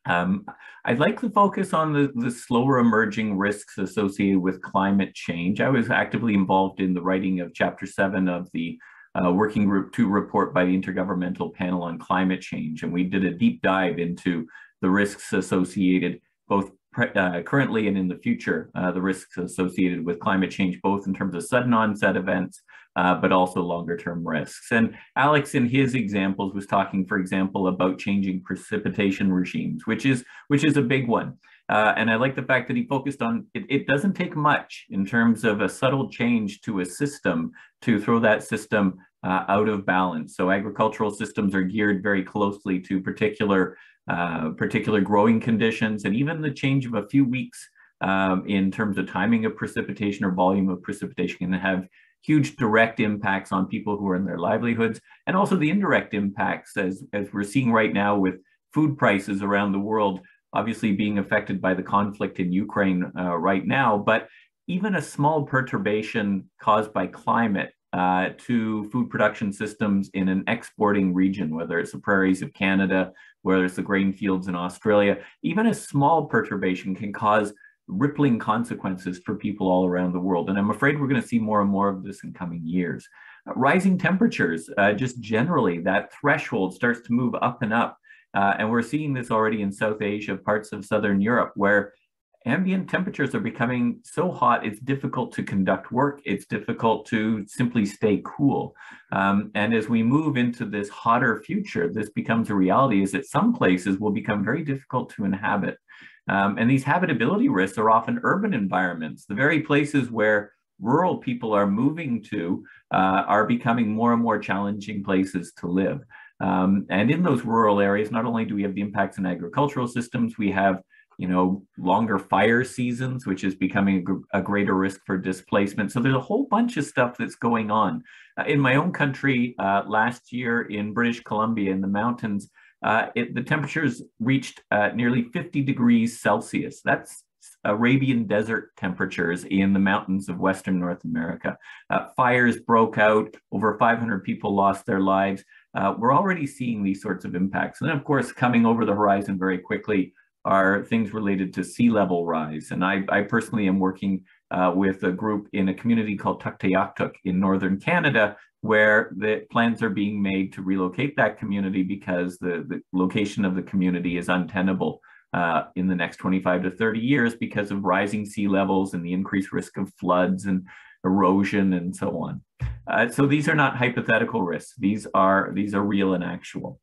Um, I'd like to focus on the, the slower emerging risks associated with climate change. I was actively involved in the writing of chapter seven of the uh, working group two report by the Intergovernmental Panel on Climate Change. And we did a deep dive into the risks associated both uh, currently and in the future, uh, the risks associated with climate change, both in terms of sudden onset events, uh, but also longer term risks. And Alex, in his examples, was talking, for example, about changing precipitation regimes, which is which is a big one. Uh, and I like the fact that he focused on it, it doesn't take much in terms of a subtle change to a system to throw that system uh, out of balance. So agricultural systems are geared very closely to particular uh, particular growing conditions, and even the change of a few weeks um, in terms of timing of precipitation or volume of precipitation can have huge direct impacts on people who are in their livelihoods, and also the indirect impacts as, as we're seeing right now with food prices around the world, obviously being affected by the conflict in Ukraine uh, right now, but even a small perturbation caused by climate uh, to food production systems in an exporting region, whether it's the prairies of Canada, whether it's the grain fields in Australia, even a small perturbation can cause rippling consequences for people all around the world. And I'm afraid we're going to see more and more of this in coming years. Uh, rising temperatures, uh, just generally, that threshold starts to move up and up. Uh, and we're seeing this already in South Asia, parts of Southern Europe, where ambient temperatures are becoming so hot, it's difficult to conduct work. It's difficult to simply stay cool. Um, and as we move into this hotter future, this becomes a reality is that some places will become very difficult to inhabit. Um, and these habitability risks are often urban environments, the very places where rural people are moving to uh, are becoming more and more challenging places to live. Um, and in those rural areas, not only do we have the impacts in agricultural systems, we have you know, longer fire seasons, which is becoming a, a, greater risk for displacement. So there's a whole bunch of stuff that's going on. Uh, in my own country, uh, last year in British Columbia in the mountains, uh, it, the temperatures reached uh, nearly 50 degrees Celsius. That's Arabian desert temperatures in the mountains of Western North America. Uh, fires broke out, over 500 people lost their lives. Uh, we're already seeing these sorts of impacts. And then, of course, coming over the horizon very quickly are things related to sea level rise. And I, I personally am working uh, with a group in a community called Tuktoyaktuk in northern Canada, where the plans are being made to relocate that community because the, the location of the community is untenable uh, in the next 25 to 30 years because of rising sea levels and the increased risk of floods and erosion and so on. Uh, so these are not hypothetical risks. These are, these are real and actual.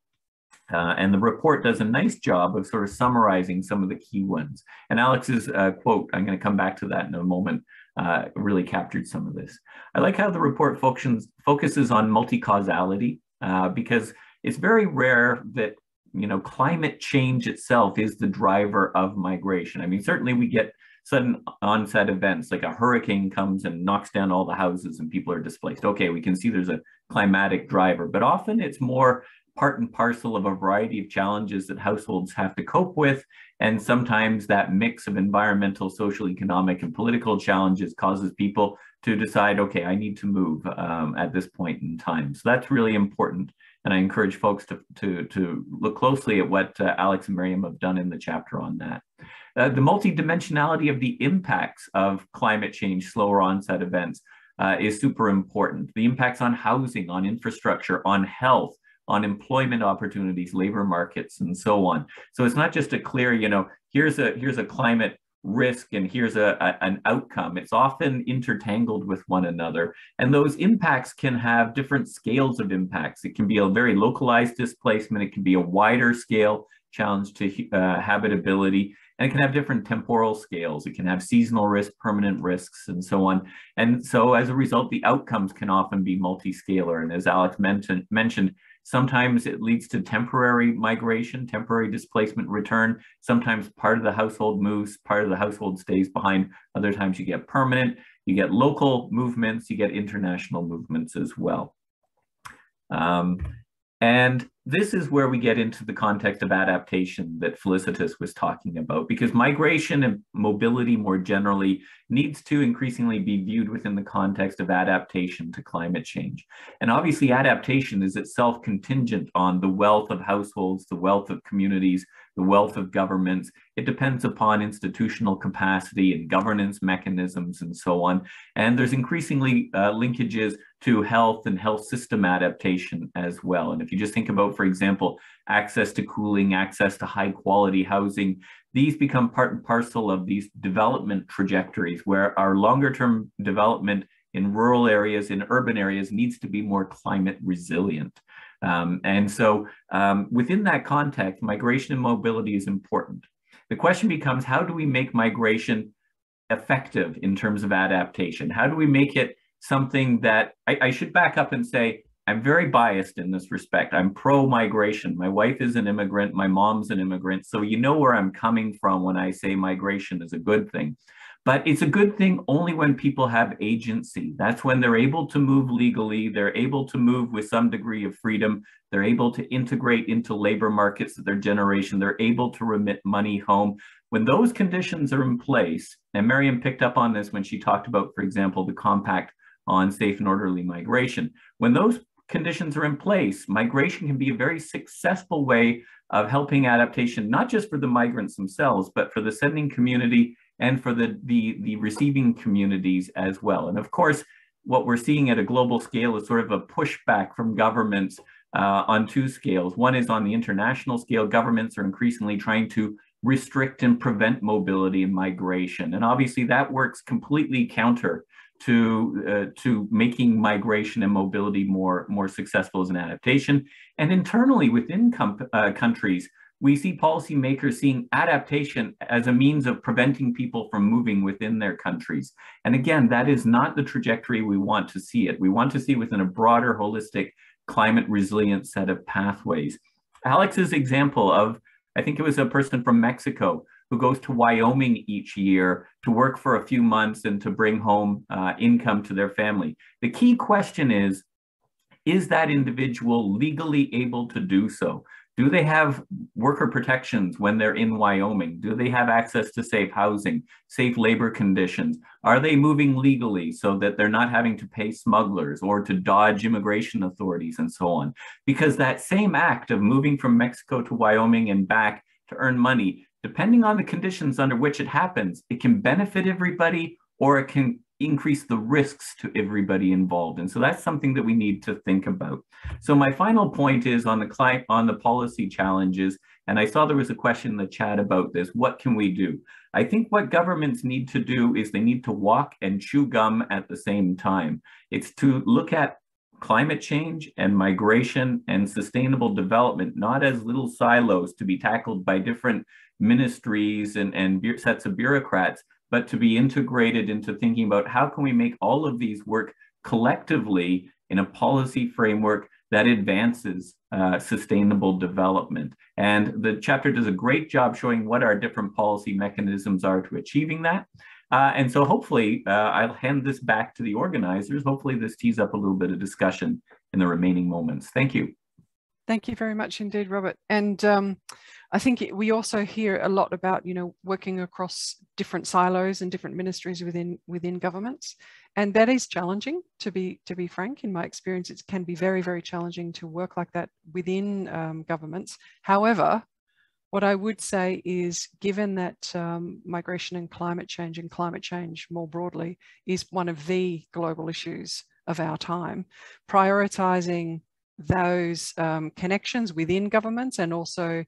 Uh, and the report does a nice job of sort of summarizing some of the key ones. And Alex's uh, quote, I'm going to come back to that in a moment, uh, really captured some of this. I like how the report focuses, focuses on multi-causality uh, because it's very rare that you know climate change itself is the driver of migration. I mean, certainly we get sudden onset events like a hurricane comes and knocks down all the houses and people are displaced. Okay, we can see there's a climatic driver, but often it's more part and parcel of a variety of challenges that households have to cope with. And sometimes that mix of environmental, social, economic, and political challenges causes people to decide, okay, I need to move um, at this point in time. So that's really important. And I encourage folks to, to, to look closely at what uh, Alex and Miriam have done in the chapter on that. Uh, the multidimensionality of the impacts of climate change, slower onset events, uh, is super important. The impacts on housing, on infrastructure, on health, on employment opportunities, labor markets, and so on. So it's not just a clear, you know, here's a here's a climate risk and here's a, a, an outcome. It's often intertangled with one another. And those impacts can have different scales of impacts. It can be a very localized displacement. It can be a wider scale challenge to uh, habitability. And it can have different temporal scales. It can have seasonal risk, permanent risks, and so on. And so as a result, the outcomes can often be multi-scalar. And as Alex mentioned, mentioned Sometimes it leads to temporary migration, temporary displacement return. Sometimes part of the household moves, part of the household stays behind. Other times you get permanent, you get local movements, you get international movements as well. Um, and this is where we get into the context of adaptation that Felicitas was talking about, because migration and mobility more generally needs to increasingly be viewed within the context of adaptation to climate change. And obviously adaptation is itself contingent on the wealth of households, the wealth of communities, the wealth of governments. It depends upon institutional capacity and governance mechanisms and so on. And there's increasingly uh, linkages to health and health system adaptation as well. And if you just think about for example, access to cooling, access to high quality housing, these become part and parcel of these development trajectories where our longer term development in rural areas, in urban areas needs to be more climate resilient. Um, and so um, within that context, migration and mobility is important. The question becomes, how do we make migration effective in terms of adaptation? How do we make it something that, I, I should back up and say, I'm very biased in this respect. I'm pro migration. My wife is an immigrant. My mom's an immigrant. So you know where I'm coming from when I say migration is a good thing. But it's a good thing only when people have agency. That's when they're able to move legally. They're able to move with some degree of freedom. They're able to integrate into labor markets of their generation. They're able to remit money home. When those conditions are in place, and Miriam picked up on this when she talked about, for example, the compact on safe and orderly migration. When those conditions are in place, migration can be a very successful way of helping adaptation, not just for the migrants themselves, but for the sending community and for the, the, the receiving communities as well. And of course, what we're seeing at a global scale is sort of a pushback from governments uh, on two scales. One is on the international scale, governments are increasingly trying to restrict and prevent mobility and migration. And obviously that works completely counter to uh, to making migration and mobility more more successful as an adaptation. And internally within uh, countries, we see policymakers seeing adaptation as a means of preventing people from moving within their countries. And again, that is not the trajectory we want to see it. We want to see within a broader, holistic, climate resilient set of pathways. Alex's example of, I think it was a person from Mexico who goes to Wyoming each year to work for a few months and to bring home uh, income to their family. The key question is, is that individual legally able to do so? Do they have worker protections when they're in Wyoming? Do they have access to safe housing, safe labor conditions? Are they moving legally so that they're not having to pay smugglers or to dodge immigration authorities and so on? Because that same act of moving from Mexico to Wyoming and back to earn money depending on the conditions under which it happens, it can benefit everybody or it can increase the risks to everybody involved. And so that's something that we need to think about. So my final point is on the client, on the policy challenges. And I saw there was a question in the chat about this. What can we do? I think what governments need to do is they need to walk and chew gum at the same time. It's to look at climate change and migration and sustainable development, not as little silos to be tackled by different ministries and, and sets of bureaucrats, but to be integrated into thinking about how can we make all of these work collectively in a policy framework that advances uh, sustainable development. And the chapter does a great job showing what our different policy mechanisms are to achieving that. Uh, and so hopefully uh, I'll hand this back to the organizers. Hopefully this tees up a little bit of discussion in the remaining moments. Thank you. Thank you very much indeed, Robert. And um, I think it, we also hear a lot about, you know, working across different silos and different ministries within within governments, and that is challenging. To be to be frank, in my experience, it can be very very challenging to work like that within um, governments. However, what I would say is, given that um, migration and climate change and climate change more broadly is one of the global issues of our time, prioritizing those um, connections within governments and also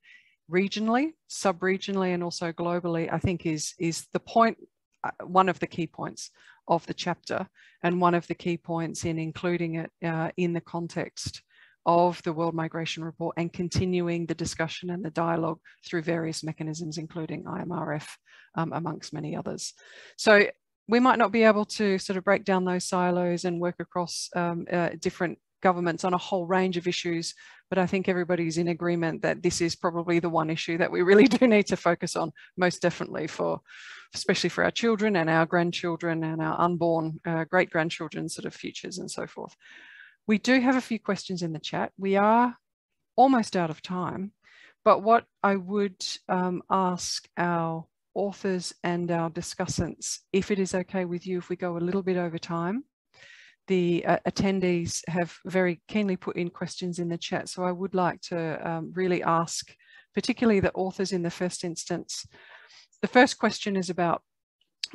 regionally, sub-regionally, and also globally, I think is, is the point, uh, one of the key points of the chapter and one of the key points in including it uh, in the context of the World Migration Report and continuing the discussion and the dialogue through various mechanisms, including IMRF, um, amongst many others. So we might not be able to sort of break down those silos and work across um, uh, different governments on a whole range of issues, but I think everybody's in agreement that this is probably the one issue that we really do need to focus on, most definitely for, especially for our children and our grandchildren and our unborn uh, great grandchildren sort of futures and so forth. We do have a few questions in the chat. We are almost out of time, but what I would um, ask our authors and our discussants, if it is okay with you, if we go a little bit over time, the uh, attendees have very keenly put in questions in the chat. So I would like to um, really ask, particularly the authors in the first instance. The first question is about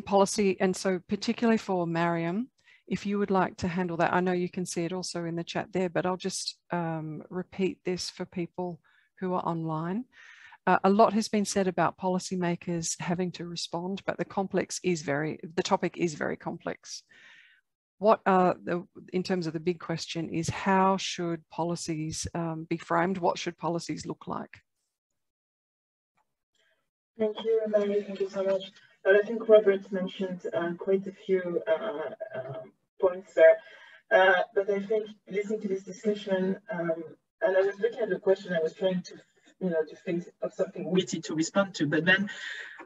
policy. And so particularly for Mariam, if you would like to handle that, I know you can see it also in the chat there, but I'll just um, repeat this for people who are online. Uh, a lot has been said about policymakers having to respond, but the complex is very, the topic is very complex. What are the, in terms of the big question is how should policies um, be framed? What should policies look like? Thank you, Marie. Thank you so much. Well, I think Robert mentioned uh, quite a few uh, uh, points there. Uh, but I think listening to this discussion, um, and I was looking at the question, I was trying to, you know, to think of something witty to respond to. But then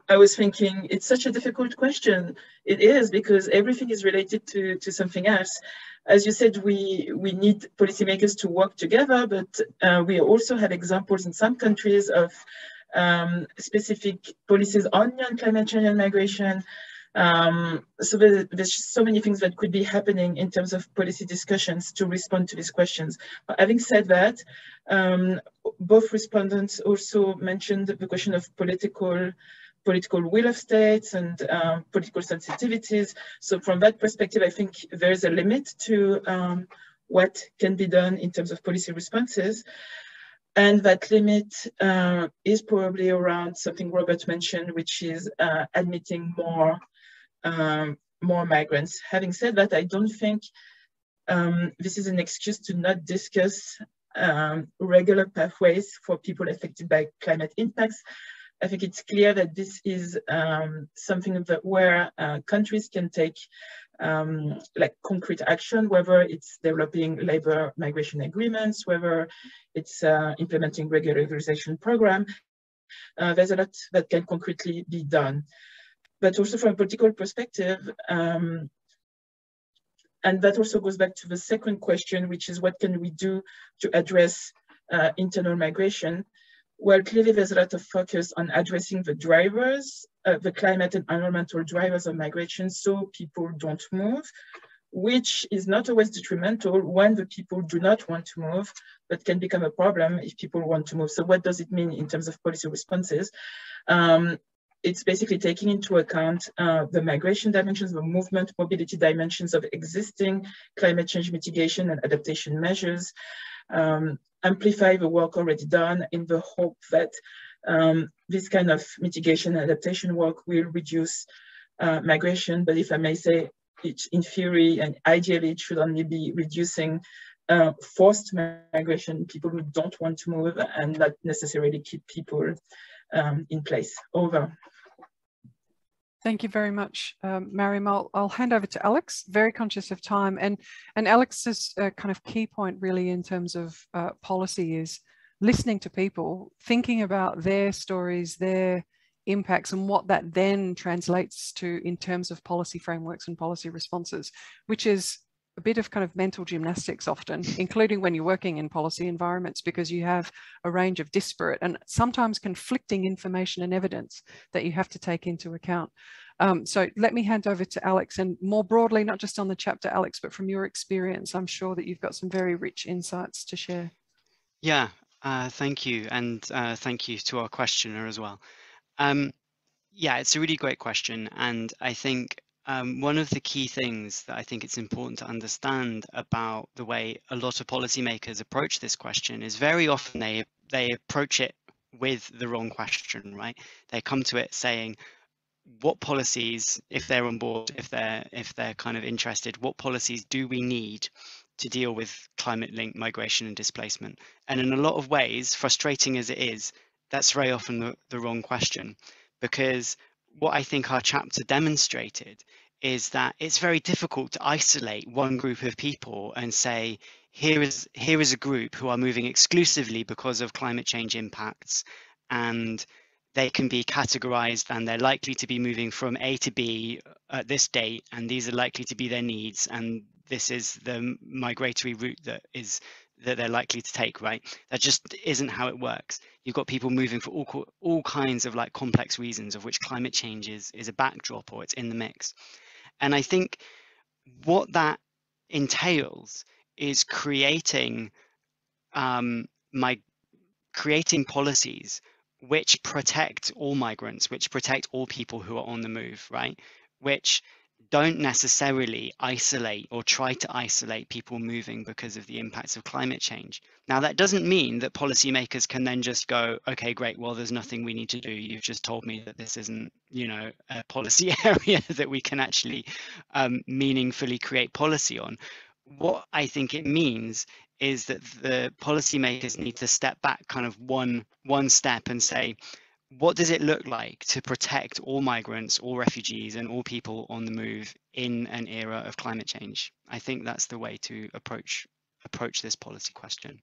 I was thinking, it's such a difficult question. It is because everything is related to, to something else. As you said, we, we need policymakers to work together, but uh, we also have examples in some countries of um, specific policies on climate change and migration. Um, so there's, there's so many things that could be happening in terms of policy discussions to respond to these questions. But having said that, um, both respondents also mentioned the question of political political will of states and um, political sensitivities. So from that perspective, I think there is a limit to um, what can be done in terms of policy responses. And that limit uh, is probably around something Robert mentioned, which is uh, admitting more, um, more migrants. Having said that, I don't think um, this is an excuse to not discuss um, regular pathways for people affected by climate impacts. I think it's clear that this is um, something that where uh, countries can take um, like concrete action, whether it's developing labor migration agreements, whether it's uh, implementing regularization program. Uh, there's a lot that can concretely be done. But also from a political perspective, um, and that also goes back to the second question, which is what can we do to address uh, internal migration? Well, clearly there's a lot of focus on addressing the drivers, uh, the climate and environmental drivers of migration so people don't move, which is not always detrimental when the people do not want to move, but can become a problem if people want to move. So what does it mean in terms of policy responses? Um, it's basically taking into account uh, the migration dimensions, the movement mobility dimensions of existing climate change mitigation and adaptation measures, um, amplify the work already done in the hope that um, this kind of mitigation adaptation work will reduce uh, migration. But if I may say, it, in theory and ideally, it should only be reducing uh, forced migration, people who don't want to move and not necessarily keep people um, in place. Over. Thank you very much, um, Mariam. I'll, I'll, hand over to Alex, very conscious of time. And, and Alex's uh, kind of key point really in terms of uh, policy is listening to people, thinking about their stories, their impacts and what that then translates to in terms of policy frameworks and policy responses, which is a bit of kind of mental gymnastics often, including when you're working in policy environments, because you have a range of disparate and sometimes conflicting information and evidence that you have to take into account. Um, so let me hand over to Alex and more broadly, not just on the chapter, Alex, but from your experience, I'm sure that you've got some very rich insights to share. Yeah, uh, thank you. And uh, thank you to our questioner as well. Um, yeah, it's a really great question. And I think um, one of the key things that I think it's important to understand about the way a lot of policymakers approach this question is very often they they approach it with the wrong question, right? They come to it saying, what policies, if they're on board, if they're if they're kind of interested, what policies do we need to deal with climate-linked migration and displacement? And in a lot of ways, frustrating as it is, that's very often the, the wrong question because what I think our chapter demonstrated is that it's very difficult to isolate one group of people and say, here is here is a group who are moving exclusively because of climate change impacts and they can be categorized and they're likely to be moving from A to B at this date and these are likely to be their needs and this is the migratory route that is that they're likely to take, right? That just isn't how it works. You've got people moving for all, all kinds of like complex reasons of which climate change is, is a backdrop or it's in the mix. And I think what that entails is creating um, my creating policies which protect all migrants, which protect all people who are on the move, right? Which don't necessarily isolate or try to isolate people moving because of the impacts of climate change. Now, that doesn't mean that policymakers can then just go, okay, great, well, there's nothing we need to do. You've just told me that this isn't, you know, a policy area that we can actually um, meaningfully create policy on. What I think it means is that the policymakers need to step back kind of one one step and say, what does it look like to protect all migrants, all refugees, and all people on the move in an era of climate change? I think that's the way to approach approach this policy question.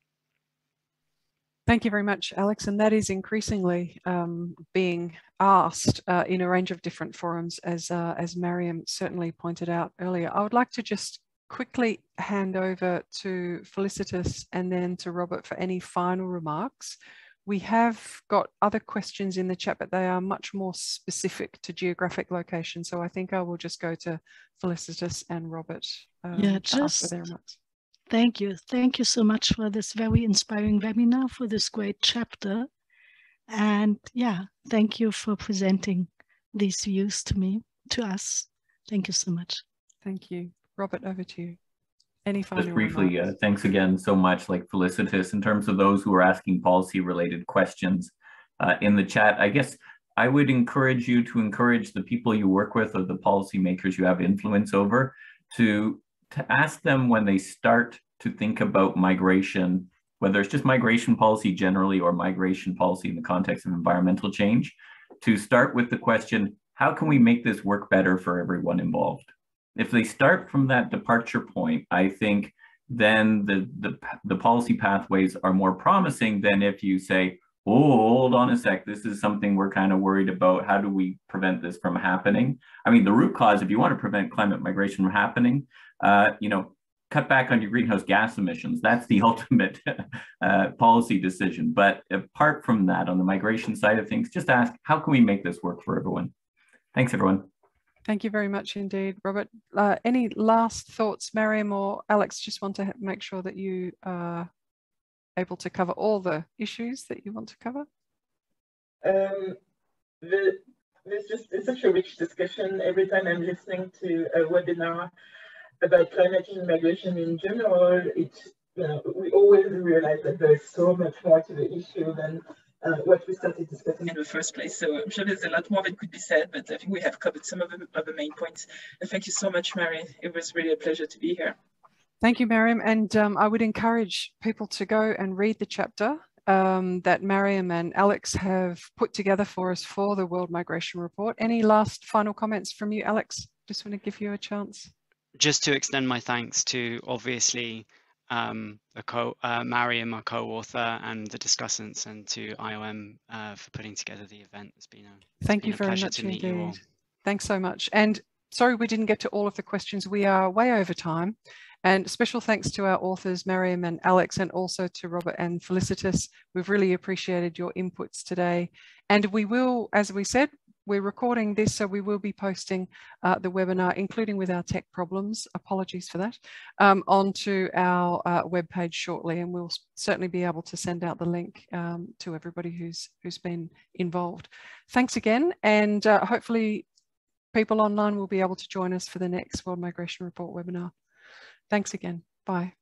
Thank you very much, Alex. And that is increasingly um, being asked uh, in a range of different forums, as uh, as Mariam certainly pointed out earlier. I would like to just quickly hand over to Felicitas and then to Robert for any final remarks. We have got other questions in the chat, but they are much more specific to geographic location. So I think I will just go to Felicitas and Robert. Um, yeah, just thank you. Thank you so much for this very inspiring webinar, for this great chapter. And yeah, thank you for presenting these views to me, to us. Thank you so much. Thank you. Robert, over to you. Any final Just briefly, uh, thanks again so much, like Felicitas, in terms of those who are asking policy related questions uh, in the chat. I guess I would encourage you to encourage the people you work with or the policymakers you have influence over to, to ask them when they start to think about migration, whether it's just migration policy generally or migration policy in the context of environmental change, to start with the question, how can we make this work better for everyone involved? If they start from that departure point, I think then the, the, the policy pathways are more promising than if you say, oh, hold on a sec, this is something we're kind of worried about. How do we prevent this from happening? I mean, the root cause, if you want to prevent climate migration from happening, uh, you know, cut back on your greenhouse gas emissions. That's the ultimate uh, policy decision. But apart from that, on the migration side of things, just ask, how can we make this work for everyone? Thanks, everyone. Thank you very much indeed, Robert. Uh, any last thoughts, Mariam or Alex? Just want to make sure that you are able to cover all the issues that you want to cover. Um, the, there's just it's such a rich discussion. Every time I'm listening to a webinar about climate change migration in general, it you know we always realize that there's so much more to the issue than uh, what we started discussing in the first place. So I'm sure there's a lot more that could be said, but I think we have covered some of the, of the main points. And thank you so much, Marie. It was really a pleasure to be here. Thank you, Mariam. And um, I would encourage people to go and read the chapter um, that Mariam and Alex have put together for us for the World Migration Report. Any last final comments from you, Alex? Just want to give you a chance. Just to extend my thanks to obviously um, the co uh, Mariam, our co-author, and the discussants, and to IOM uh, for putting together the event. It's been a thank been you a very much indeed. Thanks so much. And sorry we didn't get to all of the questions. We are way over time. And special thanks to our authors, Mariam and Alex, and also to Robert and Felicitas. We've really appreciated your inputs today. And we will, as we said, we're recording this, so we will be posting uh, the webinar, including with our tech problems, apologies for that, um, onto our uh, webpage shortly, and we'll certainly be able to send out the link um, to everybody who's, who's been involved. Thanks again, and uh, hopefully people online will be able to join us for the next World Migration Report webinar. Thanks again. Bye.